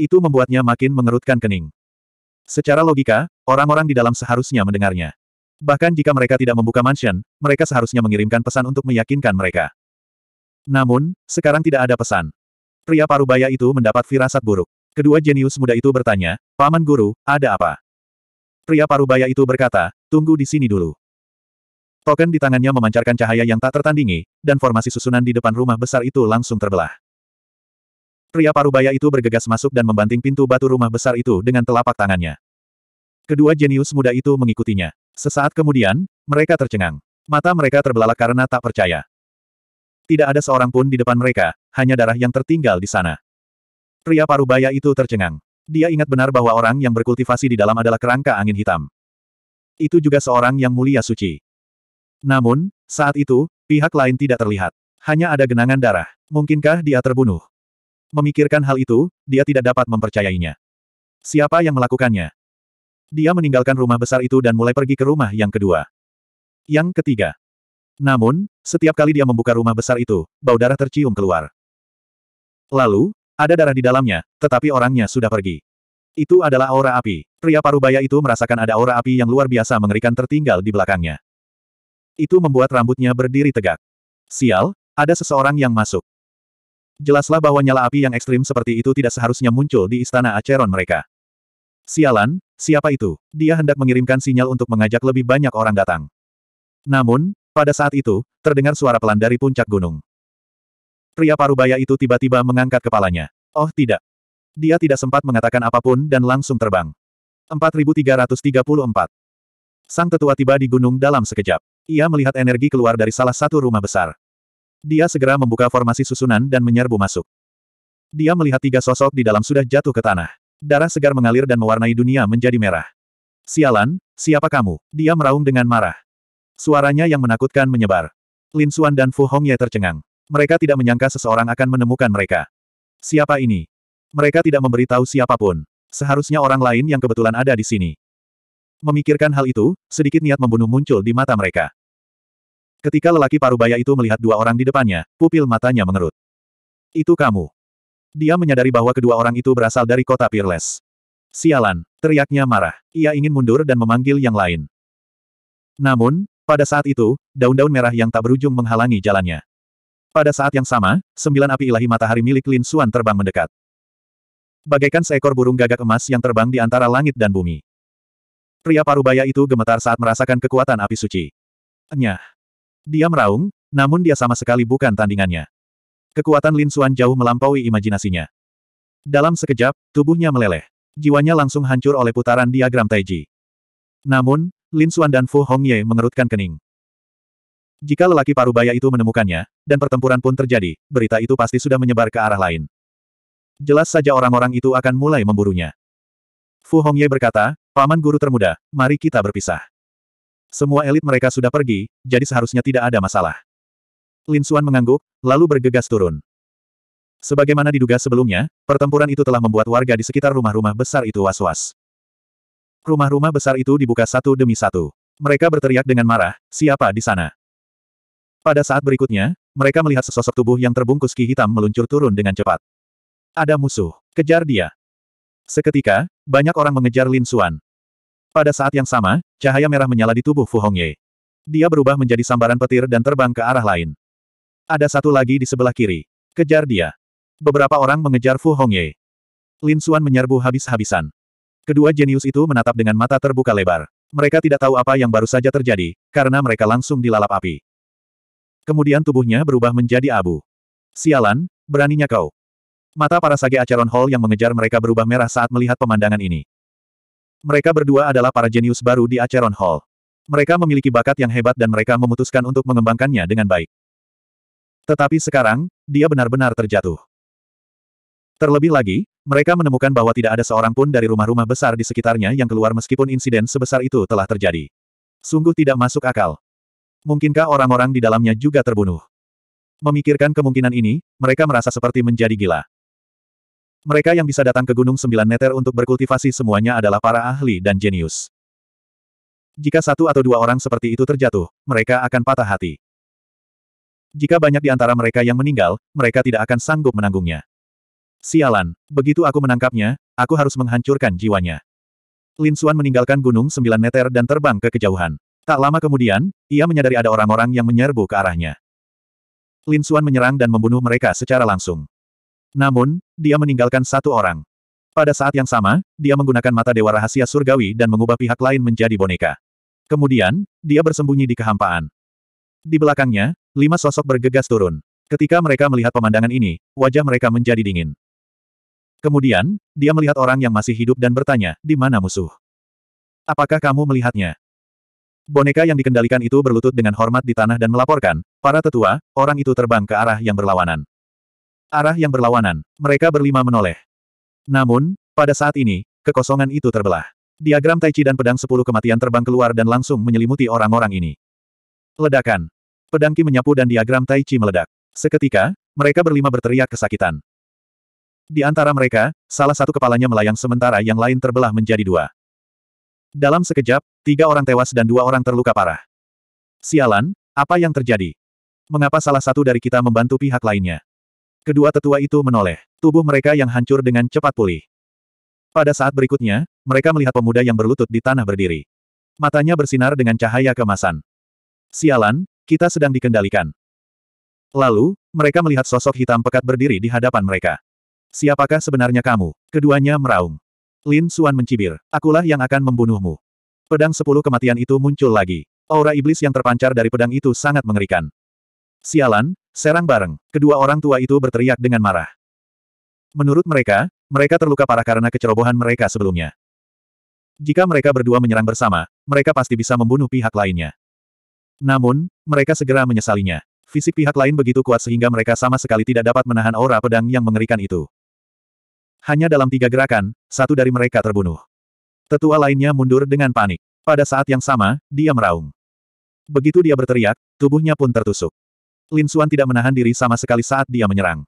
Itu membuatnya makin mengerutkan kening. Secara logika, orang-orang di dalam seharusnya mendengarnya. Bahkan jika mereka tidak membuka mansion, mereka seharusnya mengirimkan pesan untuk meyakinkan mereka. Namun, sekarang tidak ada pesan. Pria parubaya itu mendapat firasat buruk. Kedua jenius muda itu bertanya, Paman Guru, ada apa? Pria parubaya itu berkata, tunggu di sini dulu. Token di tangannya memancarkan cahaya yang tak tertandingi, dan formasi susunan di depan rumah besar itu langsung terbelah. Pria parubaya itu bergegas masuk dan membanting pintu batu rumah besar itu dengan telapak tangannya. Kedua jenius muda itu mengikutinya. Sesaat kemudian, mereka tercengang. Mata mereka terbelalak karena tak percaya. Tidak ada seorang pun di depan mereka, hanya darah yang tertinggal di sana. Pria parubaya itu tercengang. Dia ingat benar bahwa orang yang berkultivasi di dalam adalah kerangka angin hitam. Itu juga seorang yang mulia suci. Namun, saat itu, pihak lain tidak terlihat. Hanya ada genangan darah. Mungkinkah dia terbunuh? Memikirkan hal itu, dia tidak dapat mempercayainya. Siapa yang melakukannya? Dia meninggalkan rumah besar itu dan mulai pergi ke rumah yang kedua. Yang ketiga. Namun, setiap kali dia membuka rumah besar itu, bau darah tercium keluar. Lalu, ada darah di dalamnya, tetapi orangnya sudah pergi. Itu adalah aura api. Pria parubaya itu merasakan ada aura api yang luar biasa mengerikan tertinggal di belakangnya. Itu membuat rambutnya berdiri tegak. Sial, ada seseorang yang masuk. Jelaslah bahwa nyala api yang ekstrim seperti itu tidak seharusnya muncul di istana Acheron mereka. Sialan, siapa itu? Dia hendak mengirimkan sinyal untuk mengajak lebih banyak orang datang. Namun, pada saat itu, terdengar suara pelan dari puncak gunung. Pria parubaya itu tiba-tiba mengangkat kepalanya. Oh tidak. Dia tidak sempat mengatakan apa pun dan langsung terbang. 4334. Sang tetua tiba di gunung dalam sekejap. Ia melihat energi keluar dari salah satu rumah besar. Dia segera membuka formasi susunan dan menyerbu masuk. Dia melihat tiga sosok di dalam sudah jatuh ke tanah. Darah segar mengalir dan mewarnai dunia menjadi merah. Sialan, siapa kamu? Dia meraung dengan marah. Suaranya yang menakutkan menyebar. Lin Xuan dan Fu Hongye tercengang. Mereka tidak menyangka seseorang akan menemukan mereka. Siapa ini? Mereka tidak memberitahu siapa pun. Seharusnya orang lain yang kebetulan ada di sini. Memikirkan hal itu, sedikit niat membunuh muncul di mata mereka. Ketika lelaki parubaya itu melihat dua orang di depannya, pupil matanya mengerut. Itu kamu. Dia menyadari bahwa kedua orang itu berasal dari kota Peerless. Sialan, teriaknya marah. Ia ingin mundur dan memanggil yang lain. Namun, pada saat itu, daun-daun merah yang tak berujung menghalangi jalannya. Pada saat yang sama, sembilan api ilahi matahari milik Lin Xuan terbang mendekat. Bagaikan seekor burung gagak emas yang terbang di antara langit dan bumi. Pria parubaya itu gemetar saat merasakan kekuatan api suci. Nyah. Dia meraung, namun dia sama sekali bukan tandingannya. Kekuatan Lin Xuan jauh melampaui imajinasinya. Dalam sekejap, tubuhnya meleleh. Jiwanya langsung hancur oleh putaran diagram Taiji. Namun, Lin Xuan dan Fu Hongye mengerutkan kening. Jika lelaki parubaya itu menemukannya, dan pertempuran pun terjadi, berita itu pasti sudah menyebar ke arah lain. Jelas saja orang-orang itu akan mulai memburunya. Fu Hongye berkata, Paman Guru termuda, mari kita berpisah. Semua elit mereka sudah pergi, jadi seharusnya tidak ada masalah. Lin Xuan mengangguk, lalu bergegas turun. Sebagaimana diduga sebelumnya, pertempuran itu telah membuat warga di sekitar rumah-rumah besar itu was-was. Rumah-rumah besar itu dibuka satu demi satu. Mereka berteriak dengan marah, siapa di sana? Pada saat berikutnya, mereka melihat sesosok tubuh yang terbungkus ki hitam meluncur turun dengan cepat. Ada musuh. Kejar dia. Seketika, banyak orang mengejar Lin Xuan. Pada saat yang sama, cahaya merah menyala di tubuh Fu Hongye. Dia berubah menjadi sambaran petir dan terbang ke arah lain. Ada satu lagi di sebelah kiri. Kejar dia. Beberapa orang mengejar Fu Hongye. Lin Xuan menyerbu habis-habisan. Kedua jenius itu menatap dengan mata terbuka lebar. Mereka tidak tahu apa yang baru saja terjadi, karena mereka langsung dilalap api. Kemudian tubuhnya berubah menjadi abu. Sialan, beraninya kau. Mata para sage Acheron Hall yang mengejar mereka berubah merah saat melihat pemandangan ini. Mereka berdua adalah para jenius baru di Acheron Hall. Mereka memiliki bakat yang hebat dan mereka memutuskan untuk mengembangkannya dengan baik. Tetapi sekarang, dia benar-benar terjatuh. Terlebih lagi, mereka menemukan bahwa tidak ada seorang pun dari rumah-rumah besar di sekitarnya yang keluar meskipun insiden sebesar itu telah terjadi. Sungguh tidak masuk akal. Mungkinkah orang-orang di dalamnya juga terbunuh? Memikirkan kemungkinan ini, mereka merasa seperti menjadi gila. Mereka yang bisa datang ke Gunung Sembilan Meter untuk berkultivasi semuanya adalah para ahli dan jenius. Jika satu atau dua orang seperti itu terjatuh, mereka akan patah hati. Jika banyak di antara mereka yang meninggal, mereka tidak akan sanggup menanggungnya. Sialan, begitu aku menangkapnya, aku harus menghancurkan jiwanya. Lin Xuan meninggalkan gunung sembilan meter dan terbang ke kejauhan. Tak lama kemudian, ia menyadari ada orang-orang yang menyerbu ke arahnya. Lin Xuan menyerang dan membunuh mereka secara langsung. Namun, dia meninggalkan satu orang. Pada saat yang sama, dia menggunakan mata dewa rahasia surgawi dan mengubah pihak lain menjadi boneka. Kemudian, dia bersembunyi di kehampaan. Di belakangnya, lima sosok bergegas turun. Ketika mereka melihat pemandangan ini, wajah mereka menjadi dingin. Kemudian, dia melihat orang yang masih hidup dan bertanya, di mana musuh? Apakah kamu melihatnya? Boneka yang dikendalikan itu berlutut dengan hormat di tanah dan melaporkan, para tetua, orang itu terbang ke arah yang berlawanan. Arah yang berlawanan, mereka berlima menoleh. Namun, pada saat ini, kekosongan itu terbelah. Diagram Tai Chi dan pedang sepuluh kematian terbang keluar dan langsung menyelimuti orang-orang ini. Ledakan. Pedang Ki menyapu dan diagram Tai Chi meledak. Seketika, mereka berlima berteriak kesakitan. Di antara mereka, salah satu kepalanya melayang sementara yang lain terbelah menjadi dua. Dalam sekejap, tiga orang tewas dan dua orang terluka parah. Sialan, apa yang terjadi? Mengapa salah satu dari kita membantu pihak lainnya? Kedua tetua itu menoleh. Tubuh mereka yang hancur dengan cepat pulih. Pada saat berikutnya, mereka melihat pemuda yang berlutut di tanah berdiri. Matanya bersinar dengan cahaya kemasan. Sialan, kita sedang dikendalikan. Lalu, mereka melihat sosok hitam pekat berdiri di hadapan mereka. Siapakah sebenarnya kamu? Keduanya meraung. Lin Suan mencibir. Akulah yang akan membunuhmu. Pedang sepuluh kematian itu muncul lagi. Aura iblis yang terpancar dari pedang itu sangat mengerikan. Sialan, serang bareng. Kedua orang tua itu berteriak dengan marah. Menurut mereka, mereka terluka parah karena kecerobohan mereka sebelumnya. Jika mereka berdua menyerang bersama, mereka pasti bisa membunuh pihak lainnya. Namun, mereka segera menyesalinya. Fisik pihak lain begitu kuat sehingga mereka sama sekali tidak dapat menahan aura pedang yang mengerikan itu. Hanya dalam tiga gerakan, satu dari mereka terbunuh. Tetua lainnya mundur dengan panik. Pada saat yang sama, dia meraung. Begitu dia berteriak, tubuhnya pun tertusuk. Lin Xuan tidak menahan diri sama sekali saat dia menyerang.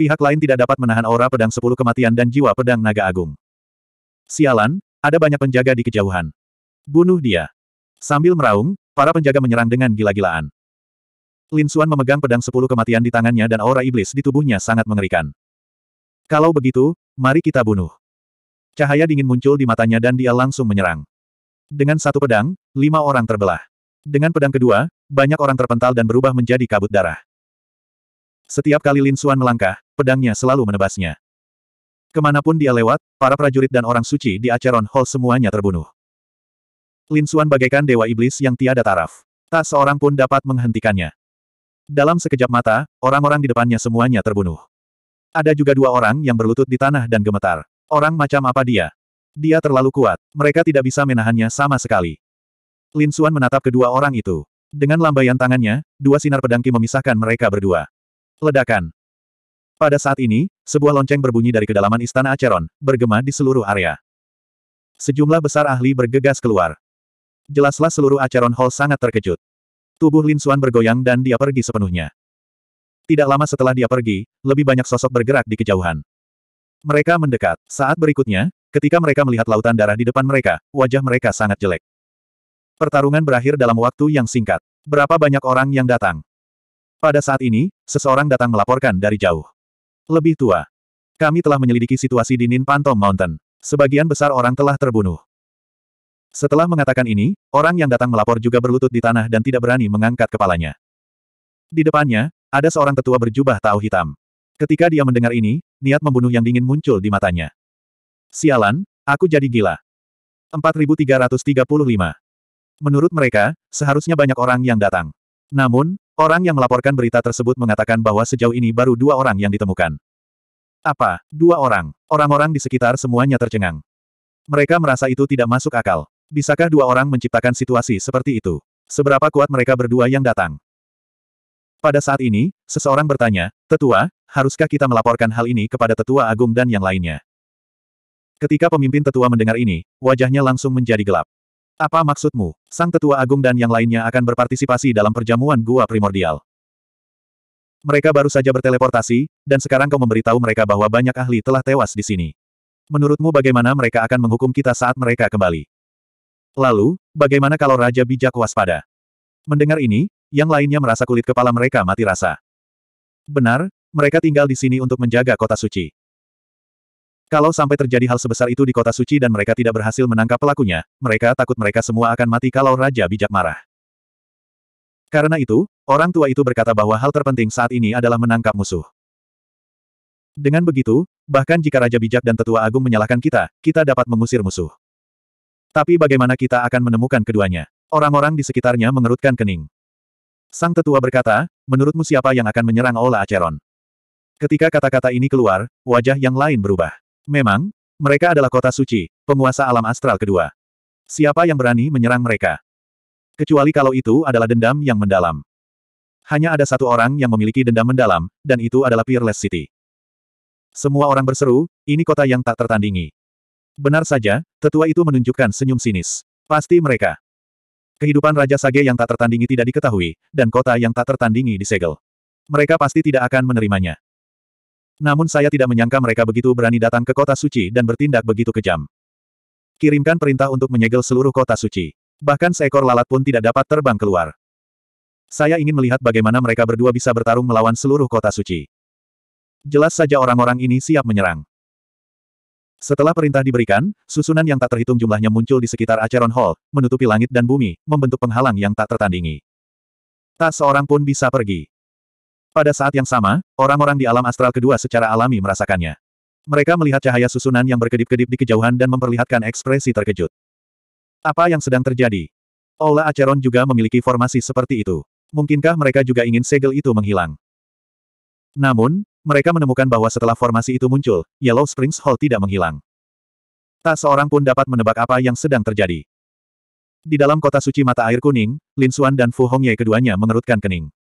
Pihak lain tidak dapat menahan aura pedang sepuluh kematian dan jiwa pedang naga agung. Sialan, ada banyak penjaga di kejauhan. Bunuh dia. Sambil meraung, para penjaga menyerang dengan gila-gilaan. Lin Xuan memegang pedang sepuluh kematian di tangannya dan aura iblis di tubuhnya sangat mengerikan. Kalau begitu, mari kita bunuh. Cahaya dingin muncul di matanya dan dia langsung menyerang. Dengan satu pedang, lima orang terbelah. Dengan pedang kedua, banyak orang terpental dan berubah menjadi kabut darah. Setiap kali Lin Xuan melangkah, pedangnya selalu menebasnya. Ke mana pun dia lewat, para prajurit dan orang suci di Acheron Hall semuanya terbunuh. Lin Xuan bagaikan dewa iblis yang tiada taraf. Tak seorang pun dapat menghentikannya. Dalam sekejap mata, orang-orang di depannya semuanya terbunuh. Ada juga dua orang yang berlutut di tanah dan gemetar. Orang macam apa dia? Dia terlalu kuat. Mereka tidak bisa menahannya sama sekali. Lin Xuan menatap kedua orang itu. Dengan lambaian tangannya, dua sinar pedang Ki memisahkan mereka berdua. Ledakan. Pada saat ini, sebuah lonceng berbunyi dari kedalaman istana Acheron, bergema di seluruh area. Sejumlah besar ahli bergegas keluar. Jelaslah seluruh Acheron Hall sangat terkejut. Tubuh Lin Xuan bergoyang dan dia pergi sepenuhnya. Tidak lama setelah dia pergi, lebih banyak sosok bergerak di kejauhan. Mereka mendekat. Saat berikutnya, ketika mereka melihat lautan darah di depan mereka, wajah mereka sangat jelek. Pertarungan berakhir dalam waktu yang singkat. Berapa banyak orang yang datang? Pada saat ini, seseorang datang melaporkan dari jauh. Lebih tua. Kami telah menyelidiki situasi di Nin Pantom Mountain. Sebagian besar orang telah terbunuh. Setelah mengatakan ini, orang yang datang melapor juga berlutut di tanah dan tidak berani mengangkat kepalanya. Di depannya, ada seorang tetua berjubah tahu hitam. Ketika dia mendengar ini, niat membunuh yang dingin muncul di matanya. Sialan, aku jadi gila. 4335. Menurut mereka, seharusnya banyak orang yang datang. Namun, orang yang melaporkan berita tersebut mengatakan bahwa sejauh ini baru dua orang yang ditemukan. Apa, dua orang? Orang-orang di sekitar semuanya tercengang. Mereka merasa itu tidak masuk akal. Bisakah dua orang menciptakan situasi seperti itu? Seberapa kuat mereka berdua yang datang? Pada saat ini, seseorang bertanya, Tetua, haruskah kita melaporkan hal ini kepada Tetua Agung dan yang lainnya? Ketika pemimpin Tetua mendengar ini, wajahnya langsung menjadi gelap. Apa maksudmu? Sang Tetua Agung dan yang lainnya akan berpartisipasi dalam perjamuan Gua Primordial. Mereka baru saja berteleportasi, dan sekarang kau memberitahu mereka bahwa banyak ahli telah tewas di sini. Menurutmu bagaimana mereka akan menghukum kita saat mereka kembali? Lalu, bagaimana kalau Raja Bijak waspada? Mendengar ini, yang lainnya merasa kulit kepala mereka mati rasa. Benar, mereka tinggal di sini untuk menjaga kota suci. Kalau sampai terjadi hal sebesar itu di kota suci dan mereka tidak berhasil menangkap pelakunya, mereka takut mereka semua akan mati kalau Raja bijak marah. Karena itu, orang tua itu berkata bahwa hal terpenting saat ini adalah menangkap musuh. Dengan begitu, bahkan jika Raja Bijak dan Tetua Agung menyalahkan kita, kita dapat mengusir musuh. Tapi bagaimana kita akan menemukan keduanya? Orang-orang di sekitarnya mengerutkan kening. Sang tetua berkata, menurutmu siapa yang akan menyerang Ola Acheron? Ketika kata-kata ini keluar, wajah yang lain berubah. Memang, mereka adalah kota suci, penguasa alam astral kedua. Siapa yang berani menyerang mereka? Kecuali kalau itu adalah dendam yang mendalam. Hanya ada satu orang yang memiliki dendam mendalam, dan itu adalah Peerless City. Semua orang berseru, ini kota yang tak tertandingi. Benar saja, tetua itu menunjukkan senyum sinis. Pasti mereka. Kehidupan Raja Sage yang tak tertandingi tidak diketahui, dan kota yang tak tertandingi disegel. Mereka pasti tidak akan menerimanya. Namun saya tidak menyangka mereka begitu berani datang ke kota suci dan bertindak begitu kejam. Kirimkan perintah untuk menyegel seluruh kota suci. Bahkan seekor lalat pun tidak dapat terbang keluar. Saya ingin melihat bagaimana mereka berdua bisa bertarung melawan seluruh kota suci. Jelas saja orang-orang ini siap menyerang. Setelah perintah diberikan, susunan yang tak terhitung jumlahnya muncul di sekitar Acheron Hall, menutupi langit dan bumi, membentuk penghalang yang tak tertandingi. Tak seorang pun bisa pergi. Pada saat yang sama, orang-orang di alam astral kedua secara alami merasakannya. Mereka melihat cahaya susunan yang berkedip-kedip di kejauhan dan memperlihatkan ekspresi terkejut. Apa yang sedang terjadi? Aula Acheron juga memiliki formasi seperti itu. Mungkinkah mereka juga ingin segel itu menghilang? Namun, mereka menemukan bahwa setelah formasi itu muncul, Yellow Springs Hall tidak menghilang. Tak seorang pun dapat menebak apa yang sedang terjadi. Di dalam kota suci mata air kuning, Lin Xuan dan Fu Hongye keduanya mengerutkan kening.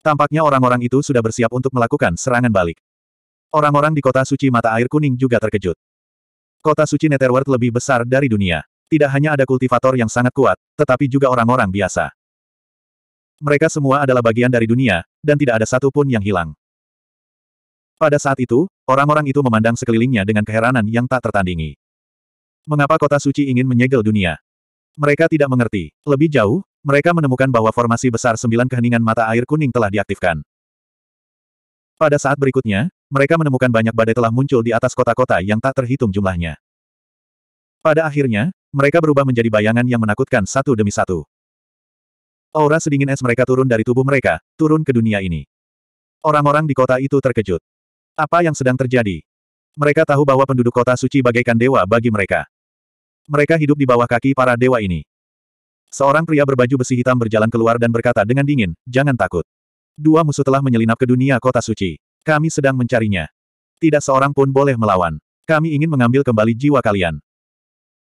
Tampaknya orang-orang itu sudah bersiap untuk melakukan serangan balik. Orang-orang di kota suci mata air kuning juga terkejut. Kota suci Netherworld lebih besar dari dunia. Tidak hanya ada kultivator yang sangat kuat, tetapi juga orang-orang biasa. Mereka semua adalah bagian dari dunia, dan tidak ada satupun yang hilang. Pada saat itu, orang-orang itu memandang sekelilingnya dengan keheranan yang tak tertandingi. Mengapa kota suci ingin menyegel dunia? Mereka tidak mengerti. Lebih jauh, mereka menemukan bahwa formasi besar sembilan keheningan mata air kuning telah diaktifkan. Pada saat berikutnya, mereka menemukan banyak badai telah muncul di atas kota-kota yang tak terhitung jumlahnya. Pada akhirnya, mereka berubah menjadi bayangan yang menakutkan satu demi satu. Aura sedingin es mereka turun dari tubuh mereka, turun ke dunia ini. Orang-orang di kota itu terkejut. Apa yang sedang terjadi? Mereka tahu bahwa penduduk kota suci bagaikan dewa bagi mereka. Mereka hidup di bawah kaki para dewa ini. Seorang pria berbaju besi hitam berjalan keluar dan berkata dengan dingin, jangan takut. Dua musuh telah menyelinap ke dunia kota suci. Kami sedang mencarinya. Tidak seorang pun boleh melawan. Kami ingin mengambil kembali jiwa kalian.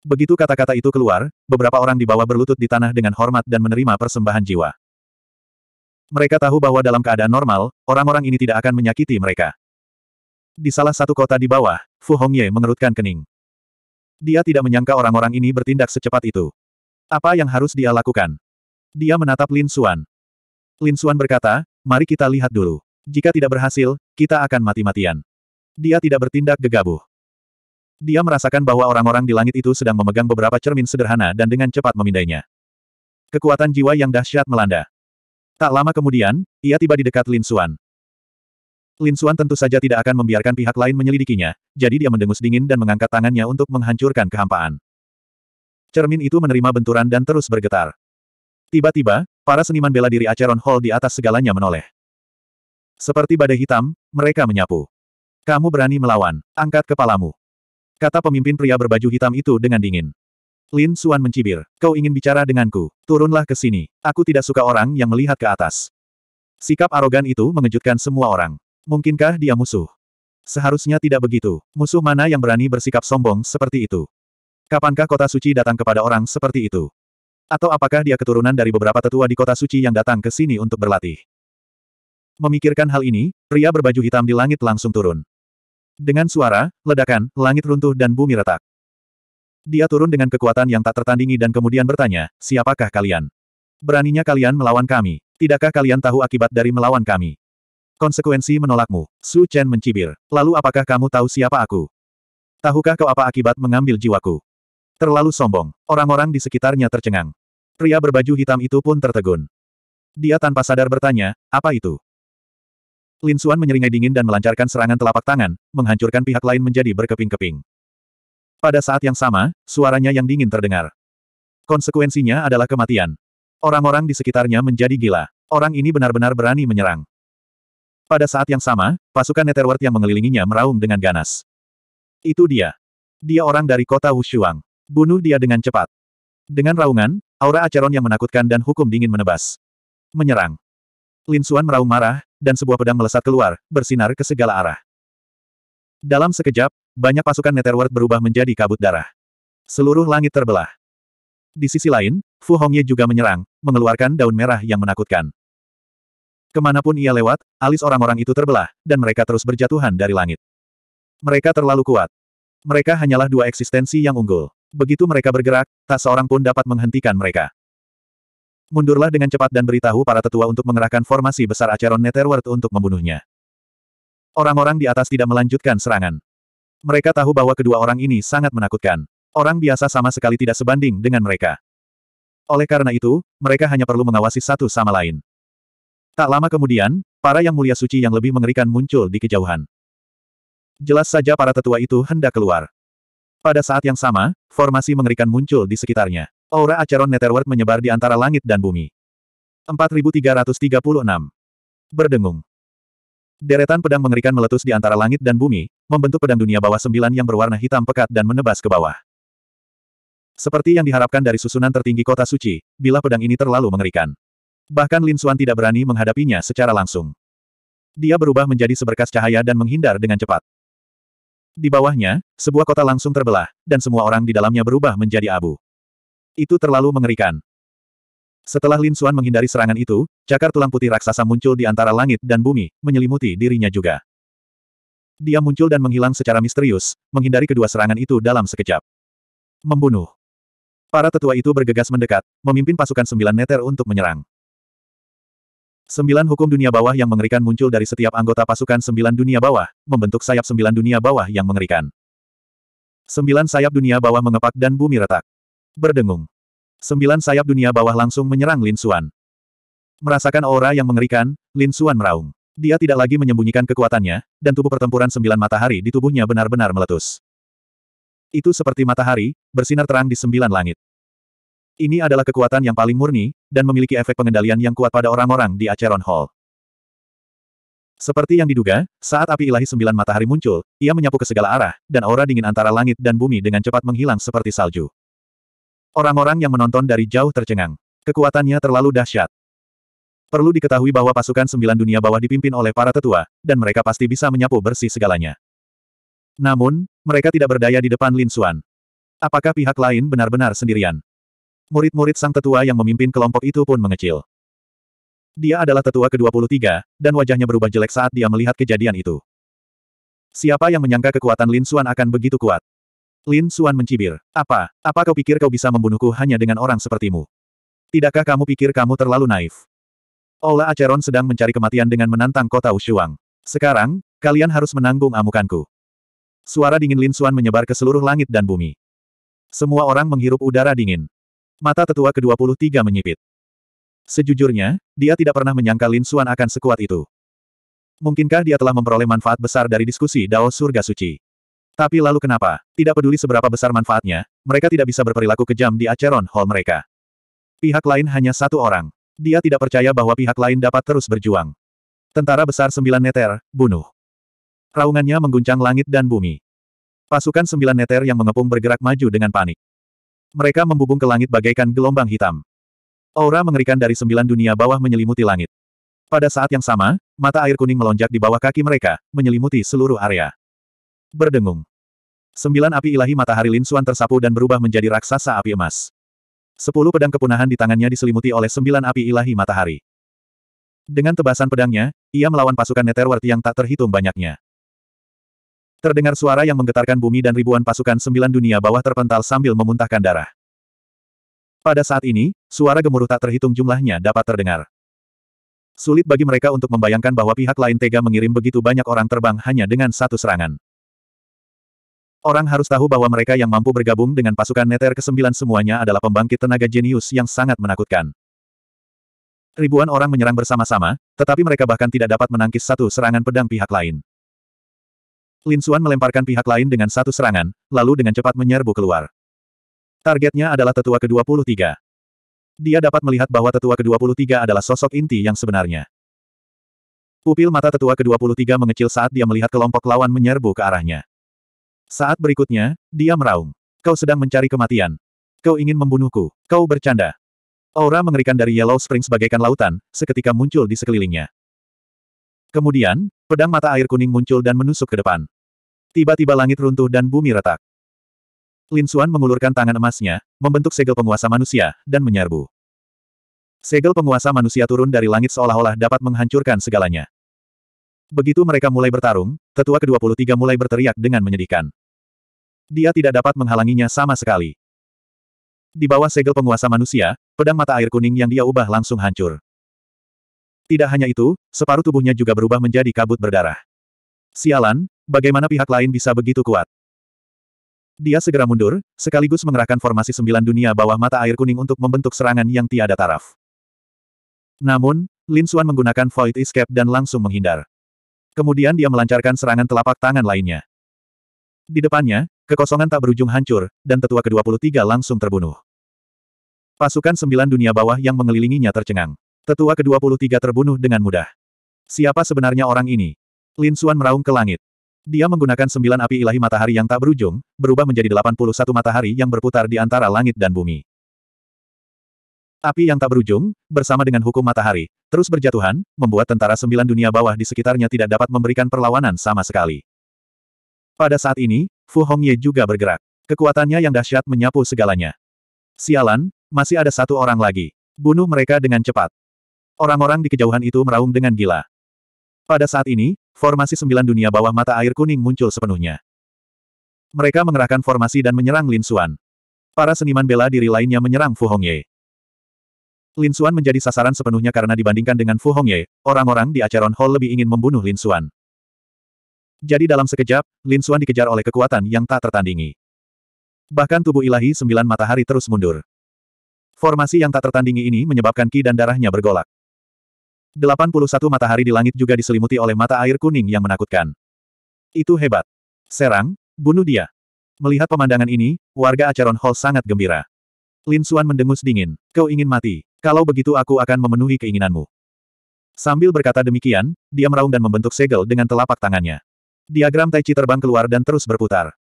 Begitu kata-kata itu keluar, beberapa orang di bawah berlutut di tanah dengan hormat dan menerima persembahan jiwa. Mereka tahu bahwa dalam keadaan normal, orang-orang ini tidak akan menyakiti mereka. Di salah satu kota di bawah, Fu Hongye mengerutkan kening. Dia tidak menyangka orang-orang ini bertindak secepat itu. Apa yang harus dia lakukan? Dia menatap Lin Xuan. Lin Xuan berkata, mari kita lihat dulu. Jika tidak berhasil, kita akan mati-matian. Dia tidak bertindak gegabah. Dia merasakan bahwa orang-orang di langit itu sedang memegang beberapa cermin sederhana dan dengan cepat memindainya. Kekuatan jiwa yang dahsyat melanda. Tak lama kemudian, ia tiba di dekat Lin Xuan. Lin Xuan tentu saja tidak akan membiarkan pihak lain menyelidikinya, jadi dia mendengus dingin dan mengangkat tangannya untuk menghancurkan kehampaan. Cermin itu menerima benturan dan terus bergetar. Tiba-tiba, para seniman bela diri Acheron Hall di atas segalanya menoleh. Seperti badai hitam, mereka menyapu. Kamu berani melawan, angkat kepalamu. Kata pemimpin pria berbaju hitam itu dengan dingin. Lin Xuan mencibir. Kau ingin bicara denganku. Turunlah ke sini. Aku tidak suka orang yang melihat ke atas. Sikap arogan itu mengejutkan semua orang. Mungkinkah dia musuh? Seharusnya tidak begitu. Musuh mana yang berani bersikap sombong seperti itu? Kapankah kota suci datang kepada orang seperti itu? Atau apakah dia keturunan dari beberapa tetua di kota suci yang datang ke sini untuk berlatih? Memikirkan hal ini, pria berbaju hitam di langit langsung turun. Dengan suara, ledakan, langit runtuh dan bumi retak. Dia turun dengan kekuatan yang tak tertandingi dan kemudian bertanya, siapakah kalian? Beraninya kalian melawan kami. Tidakkah kalian tahu akibat dari melawan kami? Konsekuensi menolakmu. Su Chen mencibir. Lalu apakah kamu tahu siapa aku? Tahukah kau apa akibat mengambil jiwaku? Terlalu sombong. Orang-orang di sekitarnya tercengang. Pria berbaju hitam itu pun tertegun. Dia tanpa sadar bertanya, apa itu? Lin Xuan menyeringai dingin dan melancarkan serangan telapak tangan, menghancurkan pihak lain menjadi berkeping-keping. Pada saat yang sama, suaranya yang dingin terdengar. Konsekuensinya adalah kematian. Orang-orang di sekitarnya menjadi gila. Orang ini benar-benar berani menyerang. Pada saat yang sama, pasukan Netherworld yang mengelilinginya meraung dengan ganas. Itu dia. Dia orang dari kota Wushuang. Bunuh dia dengan cepat. Dengan raungan, aura Acheron yang menakutkan dan hukum dingin menebas. Menyerang. Lin Xuan meraung marah, dan sebuah pedang melesat keluar, bersinar ke segala arah. Dalam sekejap, banyak pasukan Netherworld berubah menjadi kabut darah. Seluruh langit terbelah. Di sisi lain, Fu Hongye juga menyerang, mengeluarkan daun merah yang menakutkan. Ke mana pun ia lewat, alis orang-orang itu terbelah, dan mereka terus berjatuhan dari langit. Mereka terlalu kuat. Mereka hanyalah dua eksistensi yang unggul. Begitu mereka bergerak, tak seorang pun dapat menghentikan mereka. Mundurlah dengan cepat dan beritahu para tetua untuk mengerahkan formasi besar Acheron Netherworld untuk membunuhnya. Orang-orang di atas tidak melanjutkan serangan. Mereka tahu bahwa kedua orang ini sangat menakutkan. Orang biasa sama sekali tidak sebanding dengan mereka. Oleh karena itu, mereka hanya perlu mengawasi satu sama lain. Tak lama kemudian, para yang mulia suci yang lebih mengerikan muncul di kejauhan. Jelas saja para tetua itu hendak keluar. Pada saat yang sama, formasi mengerikan muncul di sekitarnya. Aura Acheron Netherworld menyebar di antara langit dan bumi. 4336. Berdengung. Deretan pedang mengerikan meletus di antara langit dan bumi, membentuk pedang dunia bawah sembilan yang berwarna hitam pekat dan menebas ke bawah. Seperti yang diharapkan dari susunan tertinggi kota suci, bila pedang ini terlalu mengerikan. Bahkan Lin Xuan tidak berani menghadapinya secara langsung. Dia berubah menjadi seberkas cahaya dan menghindar dengan cepat. Di bawahnya, sebuah kota langsung terbelah, dan semua orang di dalamnya berubah menjadi abu. Itu terlalu mengerikan. Setelah Lin Xuan menghindari serangan itu, cakar tulang putih raksasa muncul di antara langit dan bumi, menyelimuti dirinya juga. Dia muncul dan menghilang secara misterius, menghindari kedua serangan itu dalam sekejap. Membunuh. Para tetua itu bergegas mendekat, memimpin pasukan sembilan neter untuk menyerang. Sembilan hukum dunia bawah yang mengerikan muncul dari setiap anggota pasukan sembilan dunia bawah, membentuk sayap sembilan dunia bawah yang mengerikan. Sembilan sayap dunia bawah mengepak dan bumi retak. Berdengung. Sembilan sayap dunia bawah langsung menyerang Lin Xuan. Merasakan aura yang mengerikan, Lin Xuan meraung. Dia tidak lagi menyembunyikan kekuatannya, dan tubuh pertempuran sembilan matahari di tubuhnya benar-benar meletus. Itu seperti matahari, bersinar terang di sembilan langit. Ini adalah kekuatan yang paling murni, dan memiliki efek pengendalian yang kuat pada orang-orang di Acheron Hall. Seperti yang diduga, saat api ilahi sembilan matahari muncul, ia menyapu ke segala arah, dan aura dingin antara langit dan bumi dengan cepat menghilang seperti salju. Orang-orang yang menonton dari jauh tercengang. Kekuatannya terlalu dahsyat. Perlu diketahui bahwa pasukan sembilan dunia bawah dipimpin oleh para tetua, dan mereka pasti bisa menyapu bersih segalanya. Namun, mereka tidak berdaya di depan Lin Xuan. Apakah pihak lain benar-benar sendirian? Murid-murid sang tetua yang memimpin kelompok itu pun mengecil. Dia adalah tetua ke-23, dan wajahnya berubah jelek saat dia melihat kejadian itu. Siapa yang menyangka kekuatan Lin Xuan akan begitu kuat? Lin Xuan mencibir. Apa? Apa kau pikir kau bisa membunuhku hanya dengan orang sepertimu? Tidakkah kamu pikir kamu terlalu naif? Ola Acheron sedang mencari kematian dengan menantang kota Wushuang. Sekarang, kalian harus menanggung amukanku. Suara dingin Lin Xuan menyebar ke seluruh langit dan bumi. Semua orang menghirup udara dingin. Mata tetua ke-23 menyipit. Sejujurnya, dia tidak pernah menyangka Lin Xuan akan sekuat itu. Mungkinkah dia telah memperoleh manfaat besar dari diskusi Dao Surga Suci? Tapi lalu kenapa? Tidak peduli seberapa besar manfaatnya, mereka tidak bisa berperilaku kejam di Acheron Hall mereka. Pihak lain hanya satu orang. Dia tidak percaya bahwa pihak lain dapat terus berjuang. Tentara besar sembilan neter, bunuh. Raungannya mengguncang langit dan bumi. Pasukan sembilan neter yang mengepung bergerak maju dengan panik. Mereka membubung ke langit bagaikan gelombang hitam. Aura mengerikan dari sembilan dunia bawah menyelimuti langit. Pada saat yang sama, mata air kuning melonjak di bawah kaki mereka, menyelimuti seluruh area. Berdengung. Sembilan api ilahi matahari Lin Xuan tersapu dan berubah menjadi raksasa api emas. Sepuluh pedang kepunahan di tangannya diselimuti oleh sembilan api ilahi matahari. Dengan tebasan pedangnya, ia melawan pasukan Netherworld yang tak terhitung banyaknya. Terdengar suara yang menggetarkan bumi dan ribuan pasukan sembilan dunia bawah terpental sambil memuntahkan darah. Pada saat ini, suara gemuruh tak terhitung jumlahnya dapat terdengar. Sulit bagi mereka untuk membayangkan bahwa pihak lain tega mengirim begitu banyak orang terbang hanya dengan satu serangan. Orang harus tahu bahwa mereka yang mampu bergabung dengan pasukan Nether ke-9 semuanya adalah pembangkit tenaga jenius yang sangat menakutkan. Ribuan orang menyerang bersama-sama, tetapi mereka bahkan tidak dapat menangkis satu serangan pedang pihak lain. Lin Xuan melemparkan pihak lain dengan satu serangan, lalu dengan cepat menyerbu keluar. Targetnya adalah tetua ke-23. Dia dapat melihat bahwa tetua ke-23 adalah sosok inti yang sebenarnya. Pupil mata tetua ke-23 mengecil saat dia melihat kelompok lawan menyerbu ke arahnya. Saat berikutnya, dia meraung. Kau sedang mencari kematian. Kau ingin membunuhku. Kau bercanda. Aura mengerikan dari Yellow Springs bagaikan lautan, seketika muncul di sekelilingnya. Kemudian, pedang mata air kuning muncul dan menusuk ke depan. Tiba-tiba langit runtuh dan bumi retak. Lin Xuan mengulurkan tangan emasnya, membentuk segel penguasa manusia, dan menyerbu. Segel penguasa manusia turun dari langit seolah-olah dapat menghancurkan segalanya. Begitu mereka mulai bertarung, tetua ke-23 mulai berteriak dengan menyedihkan. Dia tidak dapat menghalanginya sama sekali. Di bawah segel penguasa manusia, pedang mata air kuning yang dia ubah langsung hancur. Tidak hanya itu, separuh tubuhnya juga berubah menjadi kabut berdarah. Sialan, bagaimana pihak lain bisa begitu kuat? Dia segera mundur, sekaligus mengerahkan formasi sembilan dunia bawah mata air kuning untuk membentuk serangan yang tiada taraf. Namun, Lin Xuan menggunakan Void Escape dan langsung menghindar. Kemudian dia melancarkan serangan telapak tangan lainnya. Di depannya, kekosongan tak berujung hancur, dan tetua ke-23 langsung terbunuh. Pasukan sembilan dunia bawah yang mengelilinginya tercengang. Tetua ke-23 terbunuh dengan mudah. Siapa sebenarnya orang ini? Lin Xuan meraung ke langit. Dia menggunakan sembilan api ilahi matahari yang tak berujung, berubah menjadi 81 matahari yang berputar di antara langit dan bumi. Api yang tak berujung, bersama dengan hukum matahari, terus berjatuhan, membuat tentara sembilan dunia bawah di sekitarnya tidak dapat memberikan perlawanan sama sekali. Pada saat ini, Fu Hongye juga bergerak. Kekuatannya yang dahsyat menyapu segalanya. Sialan, masih ada satu orang lagi. Bunuh mereka dengan cepat. Orang-orang di kejauhan itu meraung dengan gila. Pada saat ini, formasi sembilan dunia bawah mata air kuning muncul sepenuhnya. Mereka mengerahkan formasi dan menyerang Lin Xuan. Para seniman bela diri lainnya menyerang Fu Hongye. Lin Xuan menjadi sasaran sepenuhnya karena dibandingkan dengan Fu Hongye, orang-orang di Acheron Hall lebih ingin membunuh Lin Xuan. Jadi dalam sekejap, Lin Xuan dikejar oleh kekuatan yang tak tertandingi. Bahkan tubuh ilahi sembilan matahari terus mundur. Formasi yang tak tertandingi ini menyebabkan ki dan darahnya bergolak. 81 matahari di langit juga diselimuti oleh mata air kuning yang menakutkan. Itu hebat. Serang, bunuh dia. Melihat pemandangan ini, warga Acheron Hall sangat gembira. Lin Xuan mendengus dingin. Kau ingin mati. Kalau begitu aku akan memenuhi keinginanmu. Sambil berkata demikian, dia meraung dan membentuk segel dengan telapak tangannya. Diagram Tai Chi terbang keluar dan terus berputar.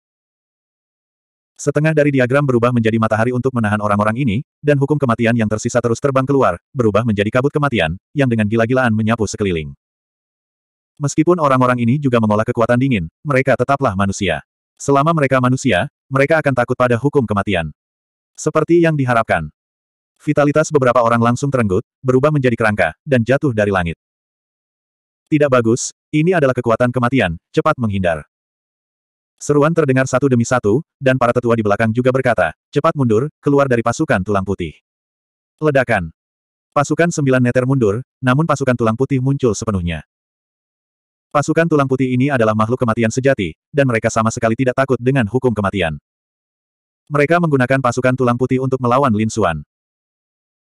Setengah dari diagram berubah menjadi matahari untuk menahan orang-orang ini, dan hukum kematian yang tersisa terus terbang keluar, berubah menjadi kabut kematian, yang dengan gila-gilaan menyapu sekeliling. Meskipun orang-orang ini juga mengolah kekuatan dingin, mereka tetaplah manusia. Selama mereka manusia, mereka akan takut pada hukum kematian. Seperti yang diharapkan. Vitalitas beberapa orang langsung terenggut, berubah menjadi kerangka, dan jatuh dari langit. Tidak bagus, ini adalah kekuatan kematian, cepat menghindar. Seruan terdengar satu demi satu, dan para tetua di belakang juga berkata, cepat mundur, keluar dari pasukan tulang putih. Ledakan. Pasukan sembilan neter mundur, namun pasukan tulang putih muncul sepenuhnya. Pasukan tulang putih ini adalah makhluk kematian sejati, dan mereka sama sekali tidak takut dengan hukum kematian. Mereka menggunakan pasukan tulang putih untuk melawan Lin Xuan.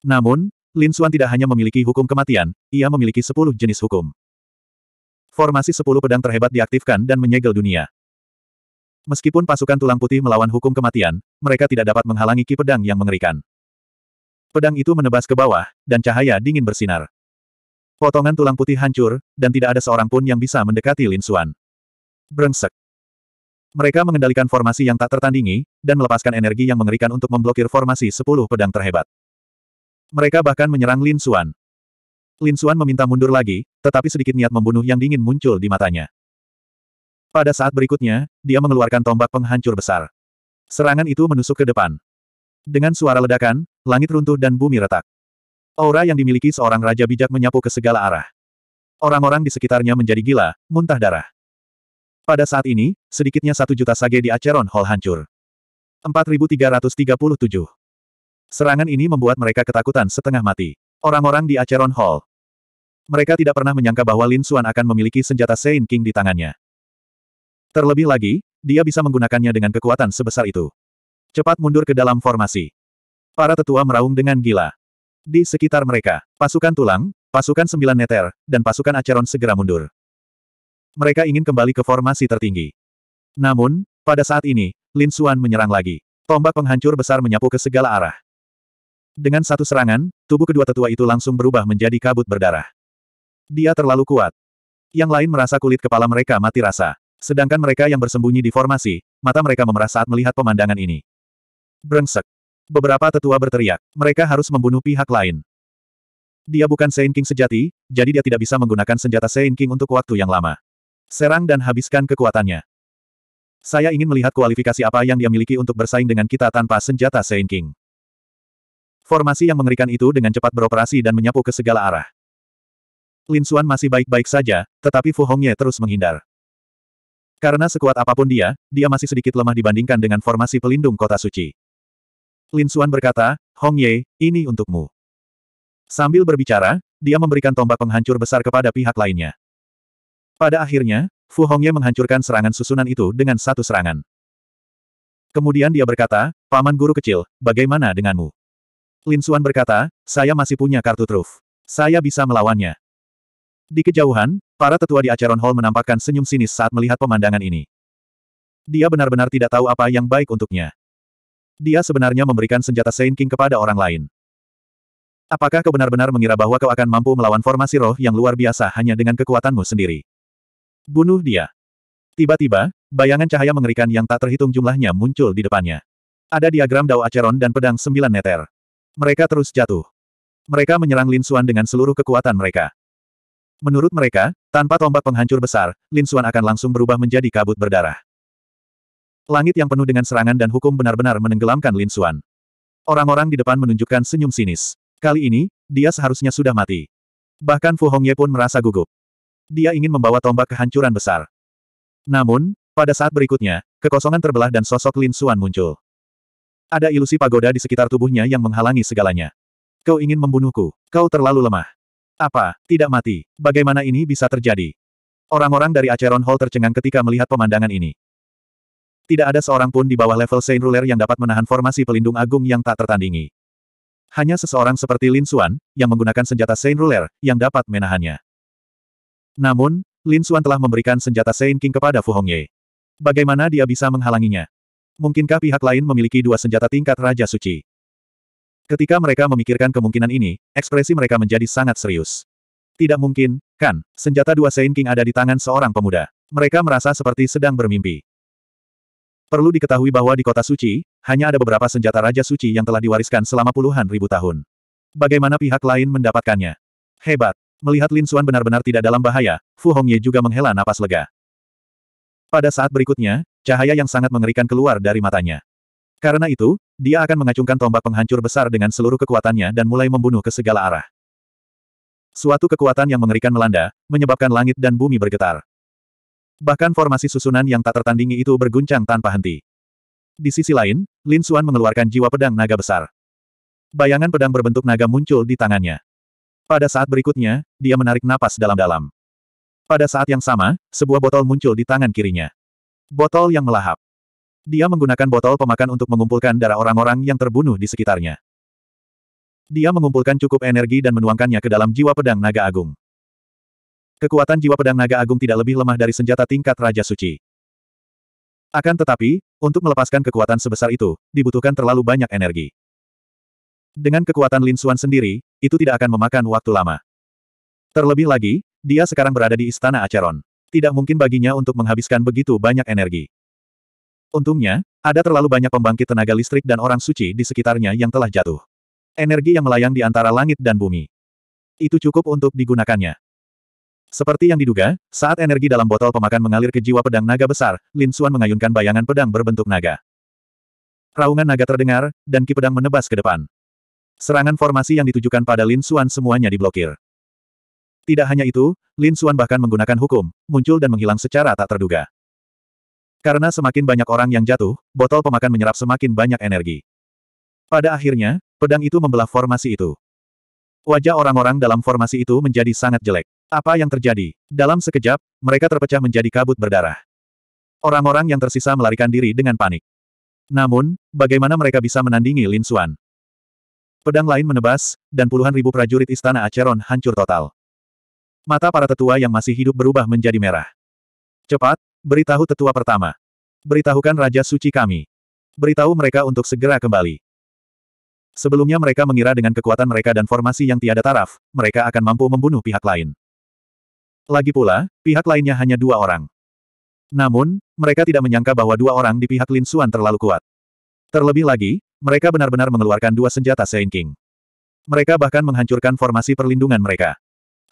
Namun, Lin Xuan tidak hanya memiliki hukum kematian, ia memiliki sepuluh jenis hukum. Formasi sepuluh pedang terhebat diaktifkan dan menyegel dunia. Meskipun pasukan tulang putih melawan hukum kematian, mereka tidak dapat menghalangi ki pedang yang mengerikan. Pedang itu menebas ke bawah, dan cahaya dingin bersinar. Potongan tulang putih hancur, dan tidak ada seorang pun yang bisa mendekati Lin Xuan. Brengsek. Mereka mengendalikan formasi yang tak tertandingi, dan melepaskan energi yang mengerikan untuk memblokir formasi sepuluh pedang terhebat. Mereka bahkan menyerang Lin Xuan. Lin Xuan meminta mundur lagi, tetapi sedikit niat membunuh yang dingin muncul di matanya. Pada saat berikutnya, dia mengeluarkan tombak penghancur besar. Serangan itu menusuk ke depan. Dengan suara ledakan, langit runtuh dan bumi retak. Aura yang dimiliki seorang raja bijak menyapu ke segala arah. Orang-orang di sekitarnya menjadi gila, muntah darah. Pada saat ini, sedikitnya satu juta sage di Acheron Hall hancur. 4337. Serangan ini membuat mereka ketakutan setengah mati. Orang-orang di Acheron Hall. Mereka tidak pernah menyangka bahwa Lin Xuan akan memiliki senjata Saint King di tangannya. Terlebih lagi, dia bisa menggunakannya dengan kekuatan sebesar itu. Cepat mundur ke dalam formasi. Para tetua meraung dengan gila. Di sekitar mereka, pasukan tulang, pasukan sembilan neter, dan pasukan Acheron segera mundur. Mereka ingin kembali ke formasi tertinggi. Namun, pada saat ini, Lin Xuan menyerang lagi. Tombak penghancur besar menyapu ke segala arah. Dengan satu serangan, tubuh kedua tetua itu langsung berubah menjadi kabut berdarah. Dia terlalu kuat. Yang lain merasa kulit kepala mereka mati rasa. Sedangkan mereka yang bersembunyi di formasi, mata mereka memerah saat melihat pemandangan ini. Brengsek. Beberapa tetua berteriak, mereka harus membunuh pihak lain. Dia bukan Saint King sejati, jadi dia tidak bisa menggunakan senjata Saint King untuk waktu yang lama. Serang dan habiskan kekuatannya. Saya ingin melihat kualifikasi apa yang dia miliki untuk bersaing dengan kita tanpa senjata Saint King. Formasi yang mengerikan itu dengan cepat beroperasi dan menyapu ke segala arah. Lin Xuan masih baik-baik saja, tetapi Fu Hongye terus menghindar. Karena sekuat apa pun dia, dia masih sedikit lemah dibandingkan dengan formasi pelindung kota suci. Lin Xuan berkata, Hongye, ini untukmu. Sambil berbicara, dia memberikan tombak penghancur besar kepada pihak lainnya. Pada akhirnya, Fu Hongye menghancurkan serangan susunan itu dengan satu serangan. Kemudian dia berkata, Paman Guru Kecil, bagaimana denganmu? Lin Xuan berkata, saya masih punya kartu truf. Saya bisa melawannya. Di kejauhan, para tetua di Acheron Hall menampakkan senyum sinis saat melihat pemandangan ini. Dia benar-benar tidak tahu apa yang baik untuknya. Dia sebenarnya memberikan senjata Saint King kepada orang lain. Apakah kau benar-benar mengira bahwa kau akan mampu melawan formasi roh yang luar biasa hanya dengan kekuatanmu sendiri? Bunuh dia. Tiba-tiba, bayangan cahaya mengerikan yang tak terhitung jumlahnya muncul di depannya. Ada diagram Dao Acheron dan pedang sembilan meter. Mereka terus jatuh. Mereka menyerang Lin Xuan dengan seluruh kekuatan mereka. Menurut mereka, tanpa tombak penghancur besar, Lin Xuan akan langsung berubah menjadi kabut berdarah. Langit yang penuh dengan serangan dan hukum benar-benar menenggelamkan Lin Xuan. Orang-orang di depan menunjukkan senyum sinis. Kali ini, dia seharusnya sudah mati. Bahkan Fu Hongye pun merasa gugup. Dia ingin membawa tombak kehancuran besar. Namun, pada saat berikutnya, kekosongan terbelah dan sosok Lin Xuan muncul. Ada ilusi pagoda di sekitar tubuhnya yang menghalangi segalanya. Kau ingin membunuhku. Kau terlalu lemah. Apa, tidak mati? Bagaimana ini bisa terjadi? Orang-orang dari Acheron Hall tercengang ketika melihat pemandangan ini. Tidak ada seorang pun di bawah level Saint Ruler yang dapat menahan formasi pelindung agung yang tak tertandingi. Hanya seseorang seperti Lin Xuan, yang menggunakan senjata Saint Ruler, yang dapat menahannya. Namun, Lin Xuan telah memberikan senjata Saint King kepada Fu Hongye. Bagaimana dia bisa menghalanginya? Mungkinkah pihak lain memiliki dua senjata tingkat Raja Suci? Ketika mereka memikirkan kemungkinan ini, ekspresi mereka menjadi sangat serius. Tidak mungkin, kan, senjata dua Saint King ada di tangan seorang pemuda. Mereka merasa seperti sedang bermimpi. Perlu diketahui bahwa di kota suci, hanya ada beberapa senjata Raja Suci yang telah diwariskan selama puluhan ribu tahun. Bagaimana pihak lain mendapatkannya? Hebat. Melihat Lin Xuan benar-benar tidak dalam bahaya, Fu Hongye juga menghela napas lega. Pada saat berikutnya, Cahaya yang sangat mengerikan keluar dari matanya. Karena itu, dia akan mengacungkan tombak penghancur besar dengan seluruh kekuatannya dan mulai membunuh ke segala arah. Suatu kekuatan yang mengerikan melanda, menyebabkan langit dan bumi bergetar. Bahkan formasi susunan yang tak tertandingi itu berguncang tanpa henti. Di sisi lain, Lin Xuan mengeluarkan jiwa pedang naga besar. Bayangan pedang berbentuk naga muncul di tangannya. Pada saat berikutnya, dia menarik napas dalam-dalam. Pada saat yang sama, sebuah botol muncul di tangan kirinya. Botol yang melahap. Dia menggunakan botol pemakan untuk mengumpulkan darah orang-orang yang terbunuh di sekitarnya. Dia mengumpulkan cukup energi dan menuangkannya ke dalam jiwa pedang naga agung. Kekuatan jiwa pedang naga agung tidak lebih lemah dari senjata tingkat Raja Suci. Akan tetapi, untuk melepaskan kekuatan sebesar itu, dibutuhkan terlalu banyak energi. Dengan kekuatan Lin Xuan sendiri, itu tidak akan memakan waktu lama. Terlebih lagi, dia sekarang berada di Istana Acheron. Tidak mungkin baginya untuk menghabiskan begitu banyak energi. Untungnya, ada terlalu banyak pembangkit tenaga listrik dan orang suci di sekitarnya yang telah jatuh. Energi yang melayang di antara langit dan bumi. Itu cukup untuk digunakannya. Seperti yang diduga, saat energi dalam botol pemakan mengalir ke jiwa pedang naga besar, Lin Xuan mengayunkan bayangan pedang berbentuk naga. Raungan naga terdengar, dan ki pedang menebas ke depan. Serangan formasi yang ditujukan pada Lin Xuan semuanya diblokir. Tidak hanya itu, Lin Xuan bahkan menggunakan hukum, muncul dan menghilang secara tak terduga. Karena semakin banyak orang yang jatuh, botol pemakan menyerap semakin banyak energi. Pada akhirnya, pedang itu membelah formasi itu. Wajah orang-orang dalam formasi itu menjadi sangat jelek. Apa yang terjadi? Dalam sekejap, mereka terpecah menjadi kabut berdarah. Orang-orang yang tersisa melarikan diri dengan panik. Namun, bagaimana mereka bisa menandingi Lin Xuan? Pedang lain menebas, dan puluhan ribu prajurit istana Acheron hancur total. Mata para tetua yang masih hidup berubah menjadi merah. Cepat, beritahu tetua pertama. Beritahukan Raja Suci kami. Beritahu mereka untuk segera kembali. Sebelumnya mereka mengira dengan kekuatan mereka dan formasi yang tiada taraf, mereka akan mampu membunuh pihak lain. Lagi pula, pihak lainnya hanya dua orang. Namun, mereka tidak menyangka bahwa dua orang di pihak Lin Xuan terlalu kuat. Terlebih lagi, mereka benar-benar mengeluarkan dua senjata Sein King. Mereka bahkan menghancurkan formasi perlindungan mereka.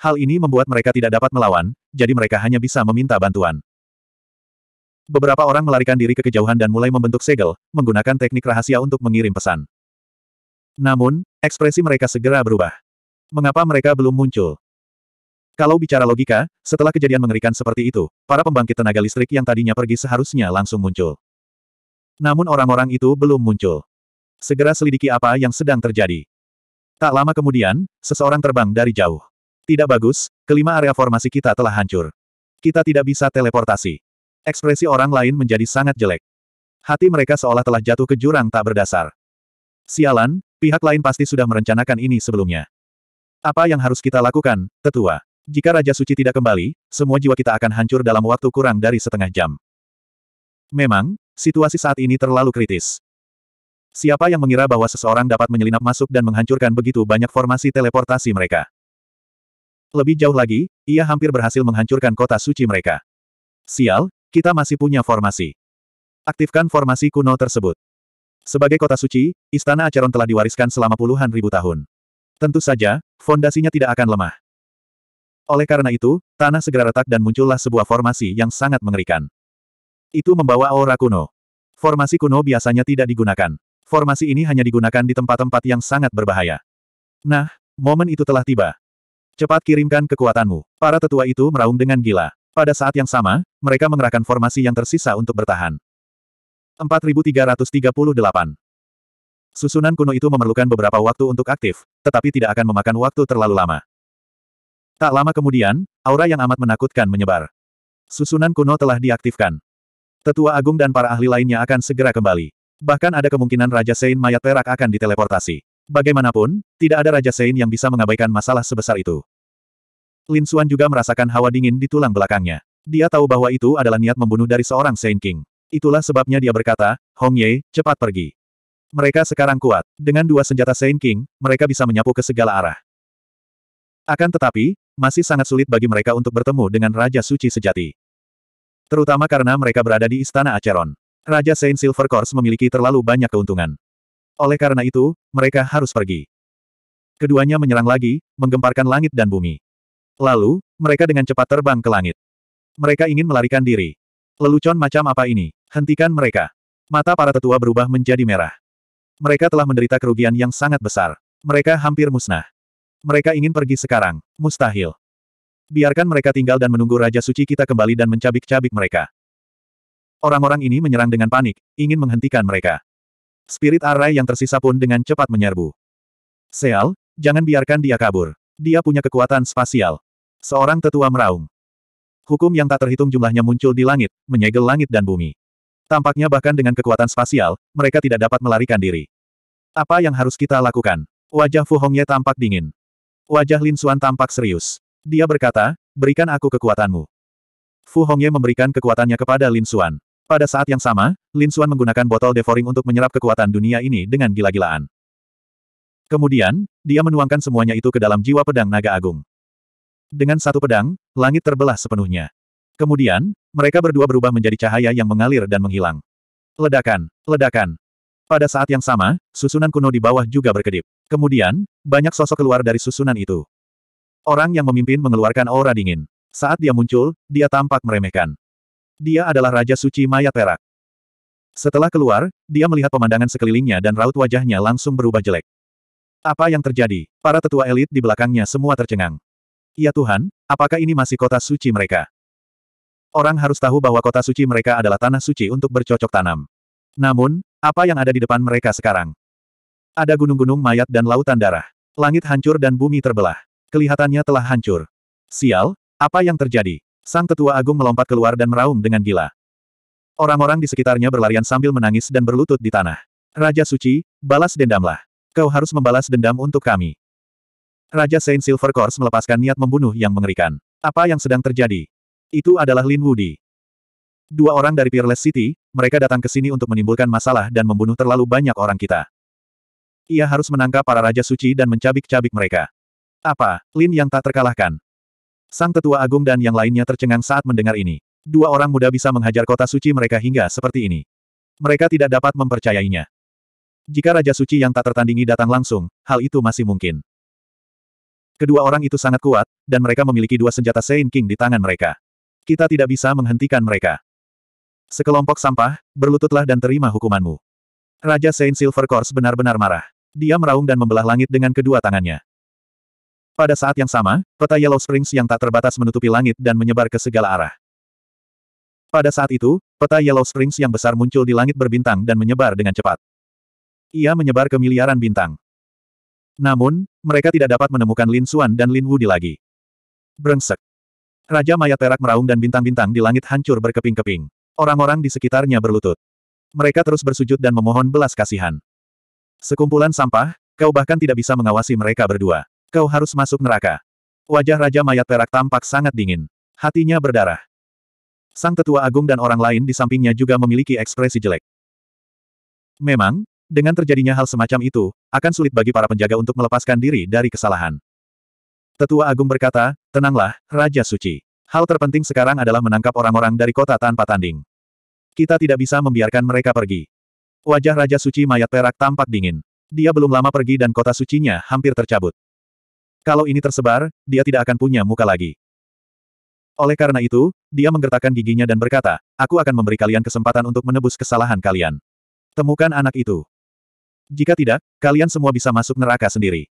Hal ini membuat mereka tidak dapat melawan, jadi mereka hanya bisa meminta bantuan. Beberapa orang melarikan diri ke kejauhan dan mulai membentuk segel, menggunakan teknik rahasia untuk mengirim pesan. Namun, ekspresi mereka segera berubah. Mengapa mereka belum muncul? Kalau bicara logika, setelah kejadian mengerikan seperti itu, para pembangkit tenaga listrik yang tadinya pergi seharusnya langsung muncul. Namun orang-orang itu belum muncul. Segera selidiki apa yang sedang terjadi. Tak lama kemudian, seseorang terbang dari jauh. Tidak bagus, kelima area formasi kita telah hancur. Kita tidak bisa teleportasi. Ekspresi orang lain menjadi sangat jelek. Hati mereka seolah telah jatuh ke jurang tak berdasar. Sialan, pihak lain pasti sudah merencanakan ini sebelumnya. Apa yang harus kita lakukan, tetua? Jika Raja Suci tidak kembali, semua jiwa kita akan hancur dalam waktu kurang dari setengah jam. Memang, situasi saat ini terlalu kritis. Siapa yang mengira bahwa seseorang dapat menyelinap masuk dan menghancurkan begitu banyak formasi teleportasi mereka? Lebih jauh lagi, ia hampir berhasil menghancurkan kota suci mereka. Sial, kita masih punya formasi. Aktifkan formasi kuno tersebut. Sebagai kota suci, Istana Acheron telah diwariskan selama puluhan ribu tahun. Tentu saja, fondasinya tidak akan lemah. Oleh karena itu, tanah segera retak dan muncullah sebuah formasi yang sangat mengerikan. Itu membawa aura kuno. Formasi kuno biasanya tidak digunakan. Formasi ini hanya digunakan di tempat-tempat yang sangat berbahaya. Nah, momen itu telah tiba. Cepat kirimkan kekuatanmu. Para tetua itu meraung dengan gila. Pada saat yang sama, mereka mengerahkan formasi yang tersisa untuk bertahan. 4338 Susunan kuno itu memerlukan beberapa waktu untuk aktif, tetapi tidak akan memakan waktu terlalu lama. Tak lama kemudian, aura yang amat menakutkan menyebar. Susunan kuno telah diaktifkan. Tetua Agung dan para ahli lainnya akan segera kembali. Bahkan ada kemungkinan Raja Sein mayat perak akan diteleportasi. Bagaimanapun, tidak ada Raja Sein yang bisa mengabaikan masalah sebesar itu. Lin Xuan juga merasakan hawa dingin di tulang belakangnya. Dia tahu bahwa itu adalah niat membunuh dari seorang Sein King. Itulah sebabnya dia berkata, Hong Ye, cepat pergi. Mereka sekarang kuat. Dengan dua senjata Sein King, mereka bisa menyapu ke segala arah. Akan tetapi, masih sangat sulit bagi mereka untuk bertemu dengan Raja Suci sejati. Terutama karena mereka berada di Istana Acheron. Raja Saint Silver Course memiliki terlalu banyak keuntungan. Oleh karena itu, mereka harus pergi. Keduanya menyerang lagi, menggemparkan langit dan bumi. Lalu, mereka dengan cepat terbang ke langit. Mereka ingin melarikan diri. Lelucon macam apa ini? Hentikan mereka. Mata para tetua berubah menjadi merah. Mereka telah menderita kerugian yang sangat besar. Mereka hampir musnah. Mereka ingin pergi sekarang. Mustahil. Biarkan mereka tinggal dan menunggu Raja Suci kita kembali dan mencabik-cabik mereka. Orang-orang ini menyerang dengan panik, ingin menghentikan mereka. Spirit Arai yang tersisa pun dengan cepat menyerbu. Seal, jangan biarkan dia kabur. Dia punya kekuatan spasial. Seorang tetua meraung. Hukum yang tak terhitung jumlahnya muncul di langit, menyegel langit dan bumi. Tampaknya bahkan dengan kekuatan spasial, mereka tidak dapat melarikan diri. Apa yang harus kita lakukan? Wajah Fu Hongye tampak dingin. Wajah Lin Xuan tampak serius. Dia berkata, berikan aku kekuatanmu. Fu Hongye memberikan kekuatannya kepada Lin Xuan. Pada saat yang sama, Lin Xuan menggunakan botol devouring untuk menyerap kekuatan dunia ini dengan gila-gilaan. Kemudian, dia menuangkan semuanya itu ke dalam jiwa pedang naga agung. Dengan satu pedang, langit terbelah sepenuhnya. Kemudian, mereka berdua berubah menjadi cahaya yang mengalir dan menghilang. Ledakan, ledakan. Pada saat yang sama, susunan kuno di bawah juga berkedip. Kemudian, banyak sosok keluar dari susunan itu. Orang yang memimpin mengeluarkan aura dingin. Saat dia muncul, dia tampak meremehkan. Dia adalah Raja Suci Mayat Perak. Setelah keluar, dia melihat pemandangan sekelilingnya dan raut wajahnya langsung berubah jelek. Apa yang terjadi? Para tetua elit di belakangnya semua tercengang. Ya Tuhan, apakah ini masih kota suci mereka? Orang harus tahu bahwa kota suci mereka adalah tanah suci untuk bercocok tanam. Namun, apa yang ada di depan mereka sekarang? Ada gunung-gunung mayat dan lautan darah. Langit hancur dan bumi terbelah. Kelihatannya telah hancur. Sial, apa yang terjadi? Sang tetua agung melompat keluar dan meraung dengan gila. Orang-orang di sekitarnya berlarian sambil menangis dan berlutut di tanah. Raja Suci, balas dendamlah. Kau harus membalas dendam untuk kami. Raja Saint Silver Course melepaskan niat membunuh yang mengerikan. Apa yang sedang terjadi? Itu adalah Lin Wudi. Dua orang dari Peerless City, mereka datang ke sini untuk menimbulkan masalah dan membunuh terlalu banyak orang kita. Ia harus menangkap para Raja Suci dan mencabik-cabik mereka. Apa, Lin yang tak terkalahkan? Sang Tetua Agung dan yang lainnya tercengang saat mendengar ini. Dua orang muda bisa menghajar kota suci mereka hingga seperti ini. Mereka tidak dapat mempercayainya. Jika Raja Suci yang tak tertandingi datang langsung, hal itu masih mungkin. Kedua orang itu sangat kuat, dan mereka memiliki dua senjata Saint King di tangan mereka. Kita tidak bisa menghentikan mereka. Sekelompok sampah, berlututlah dan terima hukumanmu. Raja Saint Silver Course benar-benar marah. Dia meraung dan membelah langit dengan kedua tangannya. Pada saat yang sama, peta Yellow Springs yang tak terbatas menutupi langit dan menyebar ke segala arah. Pada saat itu, peta Yellow Springs yang besar muncul di langit berbintang dan menyebar dengan cepat. Ia menyebar ke miliaran bintang. Namun, mereka tidak dapat menemukan Lin Xuan dan Lin Wudi lagi. Brengsek. Raja mayat perak meraung dan bintang-bintang di langit hancur berkeping-keping. Orang-orang di sekitarnya berlutut. Mereka terus bersujud dan memohon belas kasihan. Sekumpulan sampah, kau bahkan tidak bisa mengawasi mereka berdua. Kau harus masuk neraka. Wajah Raja mayat perak tampak sangat dingin. Hatinya berdarah. Sang tetua agung dan orang lain di sampingnya juga memiliki ekspresi jelek. Memang, dengan terjadinya hal semacam itu, akan sulit bagi para penjaga untuk melepaskan diri dari kesalahan. Tetua Agung berkata, tenanglah, Raja Suci. Hal terpenting sekarang adalah menangkap orang-orang dari kota tanpa tanding. Kita tidak bisa membiarkan mereka pergi. Wajah Raja Suci mayat perak tampak dingin. Dia belum lama pergi dan kota sucinya hampir tercabut. Kalau ini tersebar, dia tidak akan punya muka lagi. Oleh karena itu, dia menggertakkan giginya dan berkata, aku akan memberi kalian kesempatan untuk menebus kesalahan kalian. Temukan anak itu. Jika tidak, kalian semua bisa masuk neraka sendiri.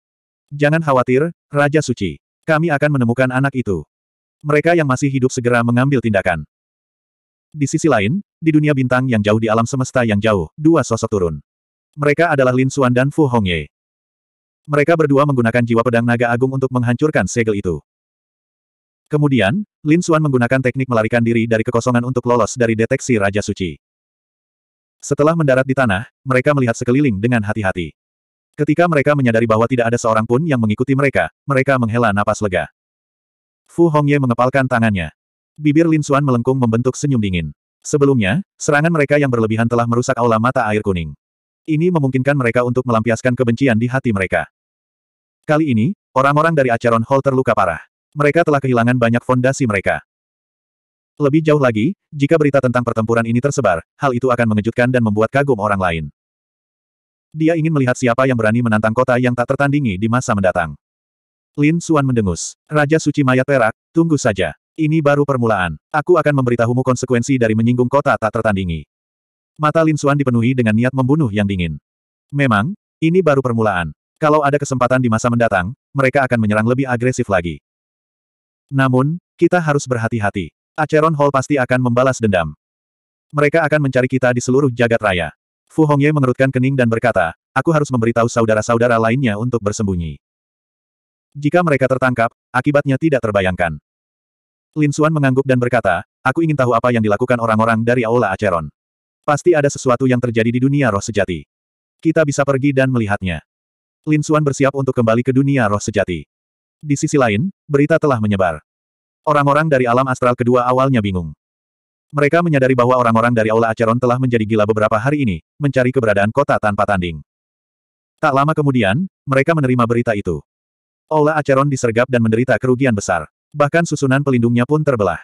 Jangan khawatir, Raja Suci. Kami akan menemukan anak itu. Mereka yang masih hidup segera mengambil tindakan. Di sisi lain, di dunia bintang yang jauh di alam semesta yang jauh, dua sosok turun. Mereka adalah Lin Xuan dan Fu Hongye. Mereka berdua menggunakan jiwa pedang naga agung untuk menghancurkan segel itu. Kemudian, Lin Xuan menggunakan teknik melarikan diri dari kekosongan untuk lolos dari deteksi Raja Suci. Setelah mendarat di tanah, mereka melihat sekeliling dengan hati-hati. Ketika mereka menyadari bahwa tidak ada seorang pun yang mengikuti mereka, mereka menghela napas lega. Fu Hongye mengepalkan tangannya. Bibir Lin Xuan melengkung membentuk senyum dingin. Sebelumnya, serangan mereka yang berlebihan telah merusak aula mata air kuning. Ini memungkinkan mereka untuk melampiaskan kebencian di hati mereka. Kali ini, orang-orang dari Acheron Hall terluka parah. Mereka telah kehilangan banyak fondasi mereka. Lebih jauh lagi, jika berita tentang pertempuran ini tersebar, hal itu akan mengejutkan dan membuat kagum orang lain. Dia ingin melihat siapa yang berani menantang kota yang tak tertandingi di masa mendatang. Lin Xuan mendengus. Raja Suci Mayat Perak, tunggu saja. Ini baru permulaan. Aku akan memberitahumu konsekuensi dari menyinggung kota tak tertandingi. Mata Lin Xuan dipenuhi dengan niat membunuh yang dingin. Memang, ini baru permulaan. Kalau ada kesempatan di masa mendatang, mereka akan menyerang lebih agresif lagi. Namun, kita harus berhati-hati. Acheron Hall pasti akan membalas dendam. Mereka akan mencari kita di seluruh jagat raya. Fu Hongye mengerutkan kening dan berkata, aku harus memberitahu saudara-saudara lainnya untuk bersembunyi. Jika mereka tertangkap, akibatnya tidak terbayangkan. Lin Xuan mengangguk dan berkata, aku ingin tahu apa yang dilakukan orang-orang dari Aula Acheron. Pasti ada sesuatu yang terjadi di dunia roh sejati. Kita bisa pergi dan melihatnya. Lin Xuan bersiap untuk kembali ke dunia roh sejati. Di sisi lain, berita telah menyebar. Orang-orang dari alam astral kedua awalnya bingung. Mereka menyadari bahwa orang-orang dari Aula Acheron telah menjadi gila beberapa hari ini, mencari keberadaan kota tanpa tanding. Tak lama kemudian, mereka menerima berita itu. Aula Acheron disergap dan menderita kerugian besar. Bahkan susunan pelindungnya pun terbelah.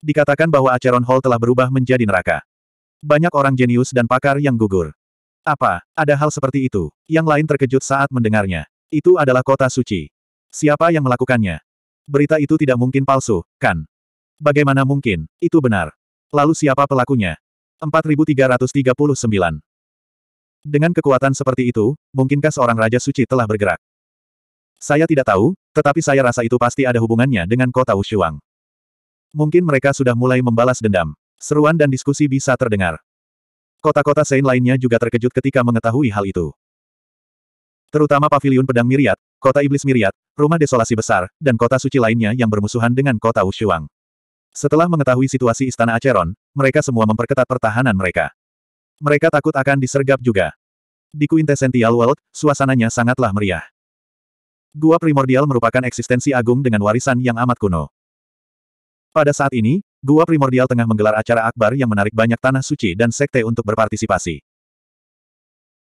Dikatakan bahwa Acheron Hall telah berubah menjadi neraka. Banyak orang jenius dan pakar yang gugur. Apa, ada hal seperti itu? Yang lain terkejut saat mendengarnya. Itu adalah kota suci. Siapa yang melakukannya? Berita itu tidak mungkin palsu, kan? Bagaimana mungkin? Itu benar. Lalu siapa pelakunya? 4339. Dengan kekuatan seperti itu, mungkinkah seorang Raja Suci telah bergerak? Saya tidak tahu, tetapi saya rasa itu pasti ada hubungannya dengan kota Wushuang. Mungkin mereka sudah mulai membalas dendam. Seruan dan diskusi bisa terdengar. Kota-kota Sein lainnya juga terkejut ketika mengetahui hal itu. Terutama pavilion pedang Miriat, kota iblis Miriat, rumah desolasi besar, dan kota suci lainnya yang bermusuhan dengan kota Wushuang. Setelah mengetahui situasi istana Acheron, mereka semua memperketat pertahanan mereka. Mereka takut akan disergap juga. Di Quintessential World, suasananya sangatlah meriah. Gua Primordial merupakan eksistensi agung dengan warisan yang amat kuno. Pada saat ini, Gua Primordial tengah menggelar acara akbar yang menarik banyak tanah suci dan sekte untuk berpartisipasi.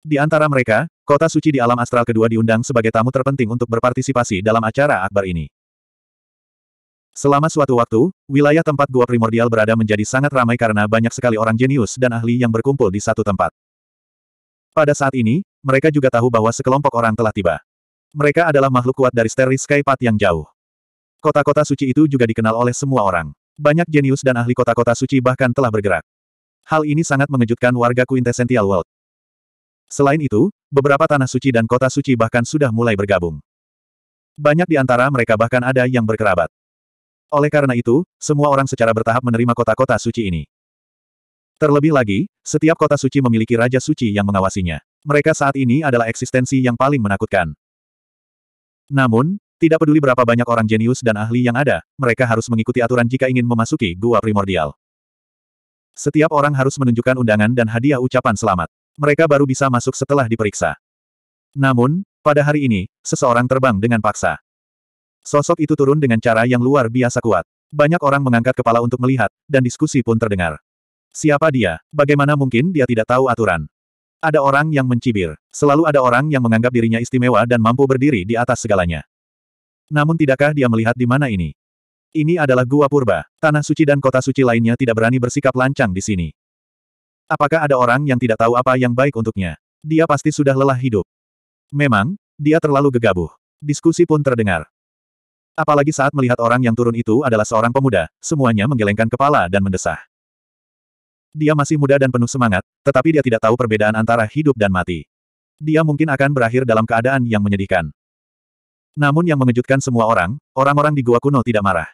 Di antara mereka, kota suci di alam astral kedua diundang sebagai tamu terpenting untuk berpartisipasi dalam acara akbar ini. Selama suatu waktu, wilayah tempat Gua Primordial berada menjadi sangat ramai karena banyak sekali orang jenius dan ahli yang berkumpul di satu tempat. Pada saat ini, mereka juga tahu bahwa sekelompok orang telah tiba. Mereka adalah makhluk kuat dari Starry Sky Path yang jauh. Kota-kota suci itu juga dikenal oleh semua orang. Banyak jenius dan ahli kota-kota suci bahkan telah bergerak. Hal ini sangat mengejutkan warga Quintessential World. Selain itu, beberapa tanah suci dan kota suci bahkan sudah mulai bergabung. Banyak di antara mereka bahkan ada yang berkerabat. Oleh karena itu, semua orang secara bertahap menerima kota-kota suci ini. Terlebih lagi, setiap kota suci memiliki raja suci yang mengawasinya. Mereka saat ini adalah eksistensi yang paling menakutkan. Namun, tidak peduli berapa banyak orang jenius dan ahli yang ada, mereka harus mengikuti aturan jika ingin memasuki gua primordial. Setiap orang harus menunjukkan undangan dan hadiah ucapan selamat. Mereka baru bisa masuk setelah diperiksa. Namun, pada hari ini, seseorang terbang dengan paksa. Sosok itu turun dengan cara yang luar biasa kuat. Banyak orang mengangkat kepala untuk melihat, dan diskusi pun terdengar. Siapa dia? Bagaimana mungkin dia tidak tahu aturan? Ada orang yang mencibir. Selalu ada orang yang menganggap dirinya istimewa dan mampu berdiri di atas segalanya. Namun tidakkah dia melihat di mana ini? Ini adalah Gua Purba. Tanah suci dan kota suci lainnya tidak berani bersikap lancang di sini. Apakah ada orang yang tidak tahu apa yang baik untuknya? Dia pasti sudah lelah hidup. Memang, dia terlalu gegabah. Diskusi pun terdengar. Apalagi saat melihat orang yang turun itu adalah seorang pemuda, semuanya menggelengkan kepala dan mendesah. Dia masih muda dan penuh semangat, tetapi dia tidak tahu perbedaan antara hidup dan mati. Dia mungkin akan berakhir dalam keadaan yang menyedihkan. Namun yang mengejutkan semua orang, orang-orang di gua kuno tidak marah.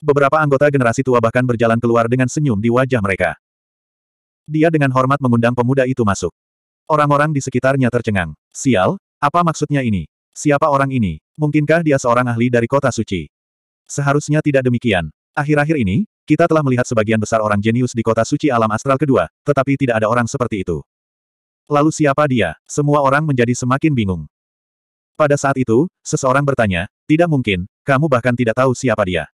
Beberapa anggota generasi tua bahkan berjalan keluar dengan senyum di wajah mereka. Dia dengan hormat mengundang pemuda itu masuk. Orang-orang di sekitarnya tercengang. Sial, apa maksudnya ini? Siapa orang ini? Mungkinkah dia seorang ahli dari kota suci? Seharusnya tidak demikian. Akhir-akhir ini, kita telah melihat sebagian besar orang jenius di kota suci alam astral kedua, tetapi tidak ada orang seperti itu. Lalu siapa dia? Semua orang menjadi semakin bingung. Pada saat itu, seseorang bertanya, tidak mungkin, kamu bahkan tidak tahu siapa dia.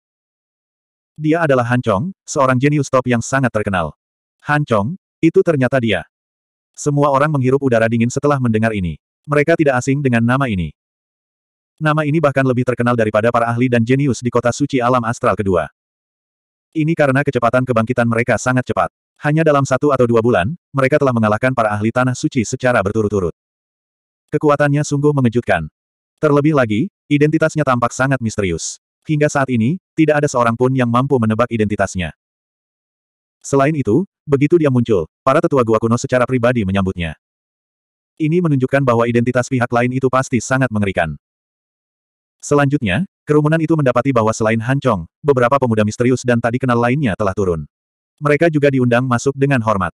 Dia adalah Han Chong, seorang jenius top yang sangat terkenal. Han Chong, itu ternyata dia. Semua orang menghirup udara dingin setelah mendengar ini. Mereka tidak asing dengan nama ini. Nama ini bahkan lebih terkenal daripada para ahli dan jenius di kota suci alam astral kedua. Ini karena kecepatan kebangkitan mereka sangat cepat. Hanya dalam satu atau dua bulan, mereka telah mengalahkan para ahli tanah suci secara berturut-turut. Kekuatannya sungguh mengejutkan. Terlebih lagi, identitasnya tampak sangat misterius. Hingga saat ini, tidak ada seorang pun yang mampu menebak identitasnya. Selain itu, begitu dia muncul, para tetua gua kuno secara pribadi menyambutnya. Ini menunjukkan bahwa identitas pihak lain itu pasti sangat mengerikan. Selanjutnya, kerumunan itu mendapati bahwa selain Han Chong, beberapa pemuda misterius dan tadi kenal lainnya telah turun. Mereka juga diundang masuk dengan hormat.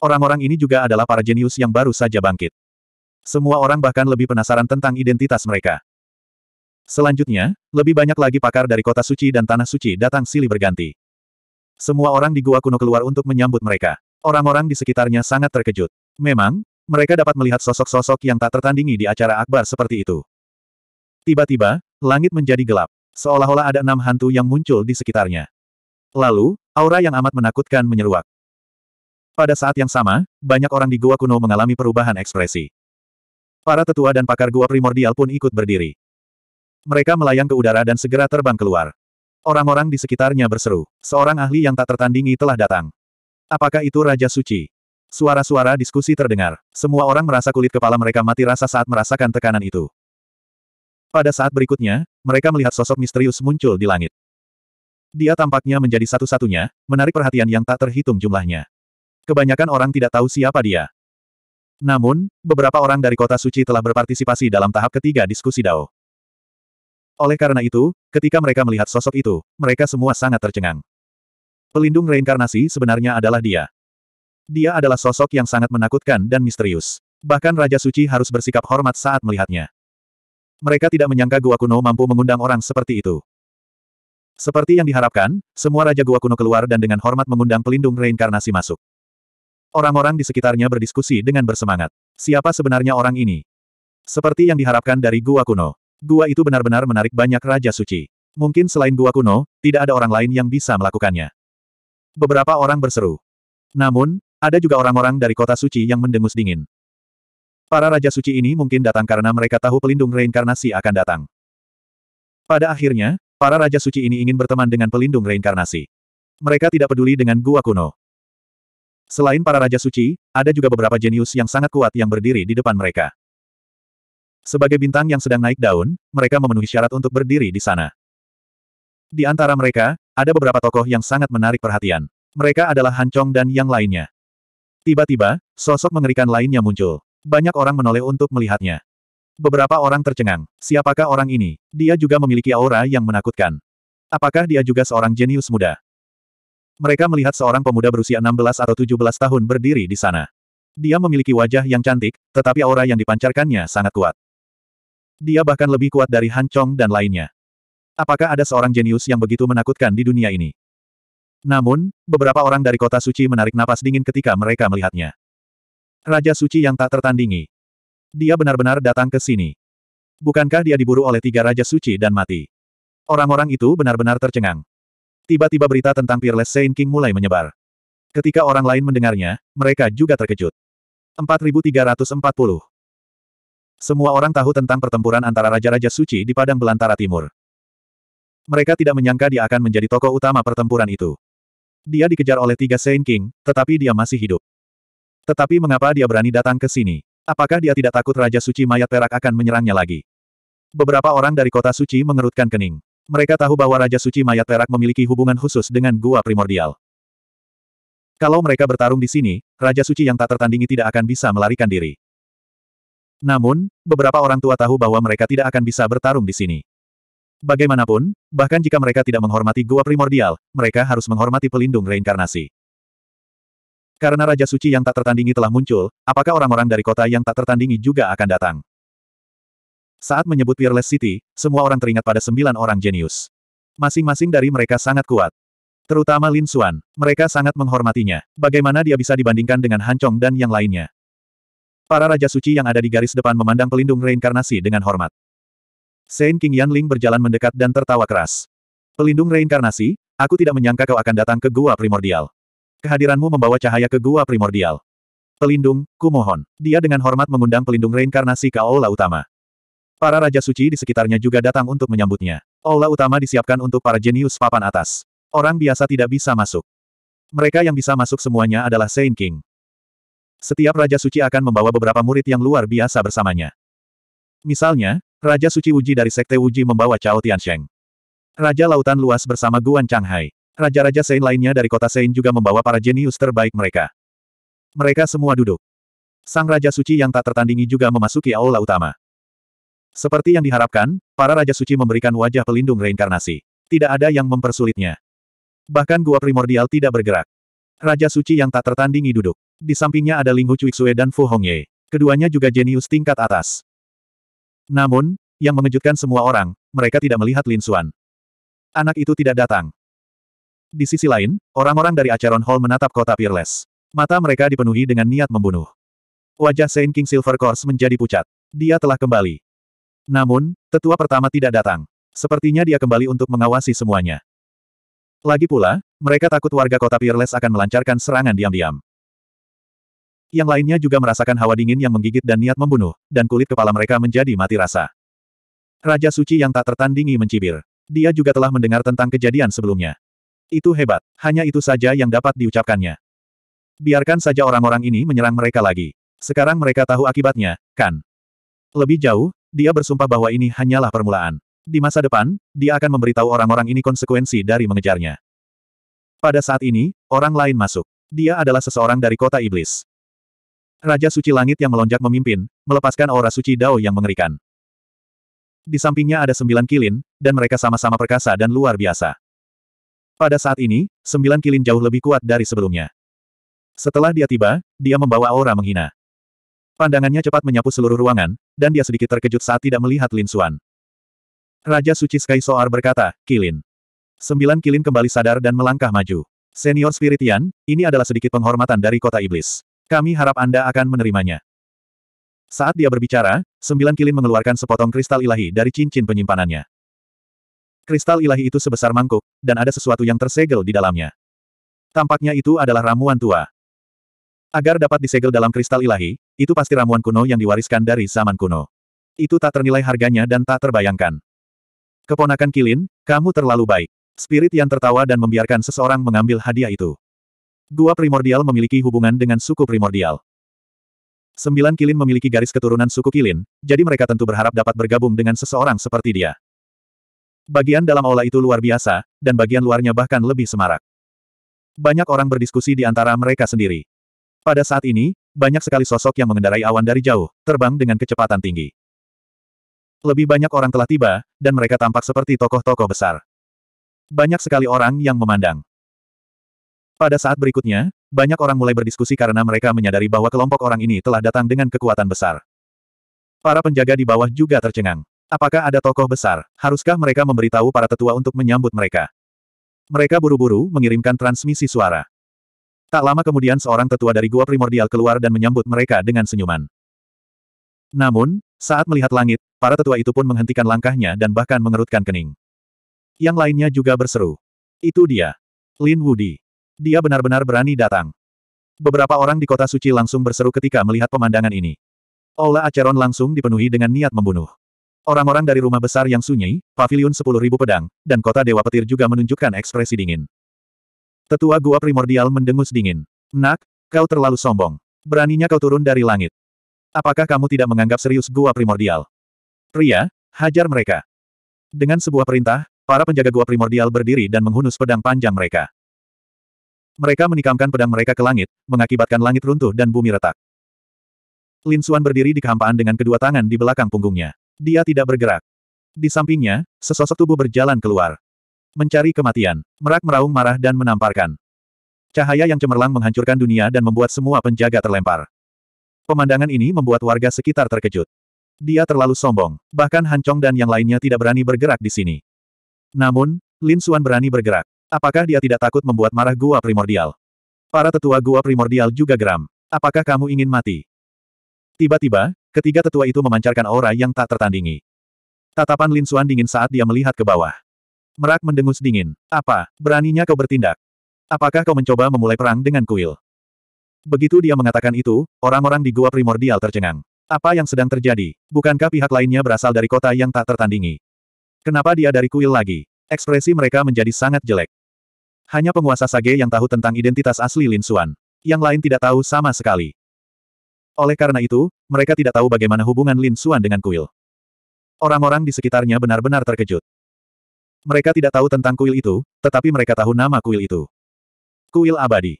Orang-orang ini juga adalah para jenius yang baru saja bangkit. Semua orang bahkan lebih penasaran tentang identitas mereka. Selanjutnya, lebih banyak lagi pakar dari kota suci dan tanah suci datang silih berganti. Semua orang di gua kuno keluar untuk menyambut mereka. Orang-orang di sekitarnya sangat terkejut. Memang, mereka dapat melihat sosok-sosok yang tak tertandingi di acara akbar seperti itu. Tiba-tiba, langit menjadi gelap. Seolah-olah ada enam hantu yang muncul di sekitarnya. Lalu, aura yang amat menakutkan menyeruak. Pada saat yang sama, banyak orang di gua kuno mengalami perubahan ekspresi. Para tetua dan pakar gua primordial pun ikut berdiri. Mereka melayang ke udara dan segera terbang keluar. Orang-orang di sekitarnya berseru. Seorang ahli yang tak tertandingi telah datang. Apakah itu Raja Suci? Suara-suara diskusi terdengar. Semua orang merasa kulit kepala mereka mati rasa saat merasakan tekanan itu. Pada saat berikutnya, mereka melihat sosok misterius muncul di langit. Dia tampaknya menjadi satu-satunya, menarik perhatian yang tak terhitung jumlahnya. Kebanyakan orang tidak tahu siapa dia. Namun, beberapa orang dari kota suci telah berpartisipasi dalam tahap ketiga diskusi Dao. Oleh karena itu, ketika mereka melihat sosok itu, mereka semua sangat tercengang. Pelindung reinkarnasi sebenarnya adalah dia. Dia adalah sosok yang sangat menakutkan dan misterius. Bahkan Raja Suci harus bersikap hormat saat melihatnya. Mereka tidak menyangka gua kuno mampu mengundang orang seperti itu. Seperti yang diharapkan, semua Raja Gua kuno keluar dan dengan hormat mengundang pelindung reinkarnasi masuk. Orang-orang di sekitarnya berdiskusi dengan bersemangat. Siapa sebenarnya orang ini? Seperti yang diharapkan dari Gua kuno. Gua itu benar-benar menarik banyak Raja Suci. Mungkin selain gua kuno, tidak ada orang lain yang bisa melakukannya. Beberapa orang berseru. Namun, ada juga orang-orang dari kota suci yang mendengus dingin. Para Raja Suci ini mungkin datang karena mereka tahu pelindung reinkarnasi akan datang. Pada akhirnya, para Raja Suci ini ingin berteman dengan pelindung reinkarnasi. Mereka tidak peduli dengan gua kuno. Selain para Raja Suci, ada juga beberapa jenius yang sangat kuat yang berdiri di depan mereka. Sebagai bintang yang sedang naik daun, mereka memenuhi syarat untuk berdiri di sana. Di antara mereka, ada beberapa tokoh yang sangat menarik perhatian. Mereka adalah Hancong dan yang lainnya. Tiba-tiba, sosok mengerikan lainnya muncul. Banyak orang menoleh untuk melihatnya. Beberapa orang tercengang. Siapakah orang ini? Dia juga memiliki aura yang menakutkan. Apakah dia juga seorang jenius muda? Mereka melihat seorang pemuda berusia 16 atau 17 tahun berdiri di sana. Dia memiliki wajah yang cantik, tetapi aura yang dipancarkannya sangat kuat. Dia bahkan lebih kuat dari Han Chong dan lainnya. Apakah ada seorang jenius yang begitu menakutkan di dunia ini? Namun, beberapa orang dari kota suci menarik napas dingin ketika mereka melihatnya. Raja suci yang tak tertandingi. Dia benar-benar datang ke sini. Bukankah dia diburu oleh tiga raja suci dan mati? Orang-orang itu benar-benar tercengang. Tiba-tiba berita tentang Peerless Saint King mulai menyebar. Ketika orang lain mendengarnya, mereka juga terkejut. 4340 semua orang tahu tentang pertempuran antara Raja-Raja Suci di Padang Belantara Timur. Mereka tidak menyangka dia akan menjadi tokoh utama pertempuran itu. Dia dikejar oleh tiga Saint King, tetapi dia masih hidup. Tetapi mengapa dia berani datang ke sini? Apakah dia tidak takut Raja Suci Mayat Perak akan menyerangnya lagi? Beberapa orang dari kota suci mengerutkan kening. Mereka tahu bahwa Raja Suci Mayat Perak memiliki hubungan khusus dengan gua primordial. Kalau mereka bertarung di sini, Raja Suci yang tak tertandingi tidak akan bisa melarikan diri. Namun, beberapa orang tua tahu bahwa mereka tidak akan bisa bertarung di sini. Bagaimanapun, bahkan jika mereka tidak menghormati gua primordial, mereka harus menghormati pelindung reinkarnasi. Karena Raja Suci yang tak tertandingi telah muncul, apakah orang-orang dari kota yang tak tertandingi juga akan datang? Saat menyebut Peerless City, semua orang teringat pada sembilan orang jenius. Masing-masing dari mereka sangat kuat. Terutama Lin Xuan, mereka sangat menghormatinya. Bagaimana dia bisa dibandingkan dengan Han Chong dan yang lainnya? Para Raja Suci yang ada di garis depan memandang pelindung reinkarnasi dengan hormat. Saint King Yanling berjalan mendekat dan tertawa keras. Pelindung reinkarnasi, aku tidak menyangka kau akan datang ke gua primordial. Kehadiranmu membawa cahaya ke gua primordial. Pelindung, kumohon. Dia dengan hormat mengundang pelindung reinkarnasi ke aula utama. Para Raja Suci di sekitarnya juga datang untuk menyambutnya. Aula utama disiapkan untuk para jenius papan atas. Orang biasa tidak bisa masuk. Mereka yang bisa masuk semuanya adalah Saint King. Setiap Raja Suci akan membawa beberapa murid yang luar biasa bersamanya. Misalnya, Raja Suci Uji dari Sekte Uji membawa Chao Tiansheng. Raja Lautan Luas bersama Guan Changhai. Raja-Raja Sein lainnya dari kota Sein juga membawa para jenius terbaik mereka. Mereka semua duduk. Sang Raja Suci yang tak tertandingi juga memasuki aula utama. Seperti yang diharapkan, para Raja Suci memberikan wajah pelindung reinkarnasi. Tidak ada yang mempersulitnya. Bahkan gua primordial tidak bergerak. Raja Suci yang tak tertandingi duduk. Di sampingnya ada Ling Hu Chuixue dan Fu Hongye. Keduanya juga jenius tingkat atas. Namun, yang mengejutkan semua orang, mereka tidak melihat Lin Xuan. Anak itu tidak datang. Di sisi lain, orang-orang dari Acheron Hall menatap kota Peerless. Mata mereka dipenuhi dengan niat membunuh. Wajah Saint King Silver Course menjadi pucat. Dia telah kembali. Namun, tetua pertama tidak datang. Sepertinya dia kembali untuk mengawasi semuanya. Lagi pula, mereka takut warga kota Peerless akan melancarkan serangan diam-diam. Yang lainnya juga merasakan hawa dingin yang menggigit dan niat membunuh, dan kulit kepala mereka menjadi mati rasa. Raja Suci yang tak tertandingi mencibir. Dia juga telah mendengar tentang kejadian sebelumnya. Itu hebat. Hanya itu saja yang dapat diucapkannya. Biarkan saja orang-orang ini menyerang mereka lagi. Sekarang mereka tahu akibatnya, kan? Lebih jauh, dia bersumpah bahwa ini hanyalah permulaan. Di masa depan, dia akan memberitahu orang-orang ini konsekuensi dari mengejarnya. Pada saat ini, orang lain masuk. Dia adalah seseorang dari kota iblis. Raja Suci Langit yang melonjak memimpin, melepaskan aura suci Dao yang mengerikan. Di sampingnya ada sembilan kilin, dan mereka sama-sama perkasa dan luar biasa. Pada saat ini, sembilan kilin jauh lebih kuat dari sebelumnya. Setelah dia tiba, dia membawa aura menghina. Pandangannya cepat menyapu seluruh ruangan, dan dia sedikit terkejut saat tidak melihat Lin Xuan. Raja Suci Sky Soar berkata, Kilin. Sembilan Kilin kembali sadar dan melangkah maju. Senior Spiritian, ini adalah sedikit penghormatan dari kota iblis. Kami harap Anda akan menerimanya. Saat dia berbicara, sembilan Kilin mengeluarkan sepotong kristal ilahi dari cincin penyimpanannya. Kristal ilahi itu sebesar mangkuk, dan ada sesuatu yang tersegel di dalamnya. Tampaknya itu adalah ramuan tua. Agar dapat disegel dalam kristal ilahi, itu pasti ramuan kuno yang diwariskan dari zaman kuno. Itu tak ternilai harganya dan tak terbayangkan. Keponakan Kilin, kamu terlalu baik. Spirit yang tertawa dan membiarkan seseorang mengambil hadiah itu. Gua primordial memiliki hubungan dengan suku primordial. Sembilan Kilin memiliki garis keturunan suku Kilin, jadi mereka tentu berharap dapat bergabung dengan seseorang seperti dia. Bagian dalam aula itu luar biasa, dan bagian luarnya bahkan lebih semarak. Banyak orang berdiskusi di antara mereka sendiri. Pada saat ini, banyak sekali sosok yang mengendarai awan dari jauh, terbang dengan kecepatan tinggi. Lebih banyak orang telah tiba, dan mereka tampak seperti tokoh-tokoh besar. Banyak sekali orang yang memandang. Pada saat berikutnya, banyak orang mulai berdiskusi karena mereka menyadari bahwa kelompok orang ini telah datang dengan kekuatan besar. Para penjaga di bawah juga tercengang. Apakah ada tokoh besar? Haruskah mereka memberitahu para tetua untuk menyambut mereka? Mereka buru-buru mengirimkan transmisi suara. Tak lama kemudian seorang tetua dari gua primordial keluar dan menyambut mereka dengan senyuman. Namun, saat melihat langit, para tetua itu pun menghentikan langkahnya dan bahkan mengerutkan kening. Yang lainnya juga berseru. Itu dia. Lin Wudi. Dia benar-benar berani datang. Beberapa orang di kota suci langsung berseru ketika melihat pemandangan ini. Aula Acheron langsung dipenuhi dengan niat membunuh. Orang-orang dari rumah besar yang sunyi, pavilion sepuluh ribu pedang, dan kota Dewa Petir juga menunjukkan ekspresi dingin. Tetua Gua Primordial mendengus dingin. Nak, kau terlalu sombong. Beraninya kau turun dari langit. Apakah kamu tidak menganggap serius Gua Primordial? Pria, hajar mereka. Dengan sebuah perintah, para penjaga Gua Primordial berdiri dan menghunus pedang panjang mereka. Mereka menikamkan pedang mereka ke langit, mengakibatkan langit runtuh dan bumi retak. Lin Xuan berdiri di kehampaan dengan kedua tangan di belakang punggungnya. Dia tidak bergerak. Di sampingnya, sesosok tubuh berjalan keluar. Mencari kematian. Merak meraung marah dan menamparkan. Cahaya yang cemerlang menghancurkan dunia dan membuat semua penjaga terlempar. Pemandangan ini membuat warga sekitar terkejut. Dia terlalu sombong, bahkan Hancong dan yang lainnya tidak berani bergerak di sini. Namun, Lin Xuan berani bergerak. Apakah dia tidak takut membuat marah gua primordial? Para tetua gua primordial juga geram. Apakah kamu ingin mati? Tiba-tiba, ketiga tetua itu memancarkan aura yang tak tertandingi. Tatapan Lin Xuan dingin saat dia melihat ke bawah. Merak mendengus dingin. Apa, beraninya kau bertindak? Apakah kau mencoba memulai perang dengan kuil? Begitu dia mengatakan itu, orang-orang di gua primordial tercengang. Apa yang sedang terjadi? Bukankah pihak lainnya berasal dari kota yang tak tertandingi? Kenapa dia dari kuil lagi? Ekspresi mereka menjadi sangat jelek. Hanya penguasa Sage yang tahu tentang identitas asli Lin Xuan. Yang lain tidak tahu sama sekali. Oleh karena itu, mereka tidak tahu bagaimana hubungan Lin Xuan dengan kuil. Orang-orang di sekitarnya benar-benar terkejut. Mereka tidak tahu tentang kuil itu, tetapi mereka tahu nama kuil itu. Kuil abadi.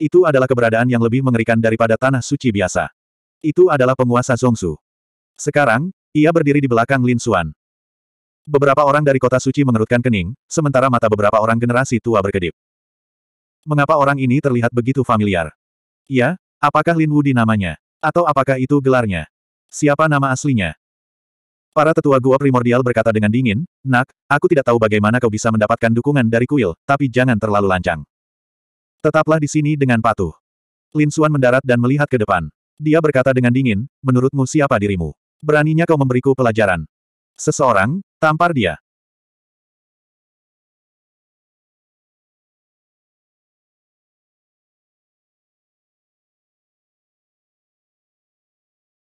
Itu adalah keberadaan yang lebih mengerikan daripada tanah suci biasa. Itu adalah penguasa Zongsu. Sekarang, ia berdiri di belakang Lin Xuan. Beberapa orang dari kota suci mengerutkan kening, sementara mata beberapa orang generasi tua berkedip. Mengapa orang ini terlihat begitu familiar? Ya, apakah Lin Wudi namanya? Atau apakah itu gelarnya? Siapa nama aslinya? Para tetua gua primordial berkata dengan dingin, Nak, aku tidak tahu bagaimana kau bisa mendapatkan dukungan dari kuil, tapi jangan terlalu lancang. Tetaplah di sini dengan patuh. Lin Xuan mendarat dan melihat ke depan. Dia berkata dengan dingin, menurutmu siapa dirimu? Beraninya kau memberiku pelajaran. Seseorang, tampar dia.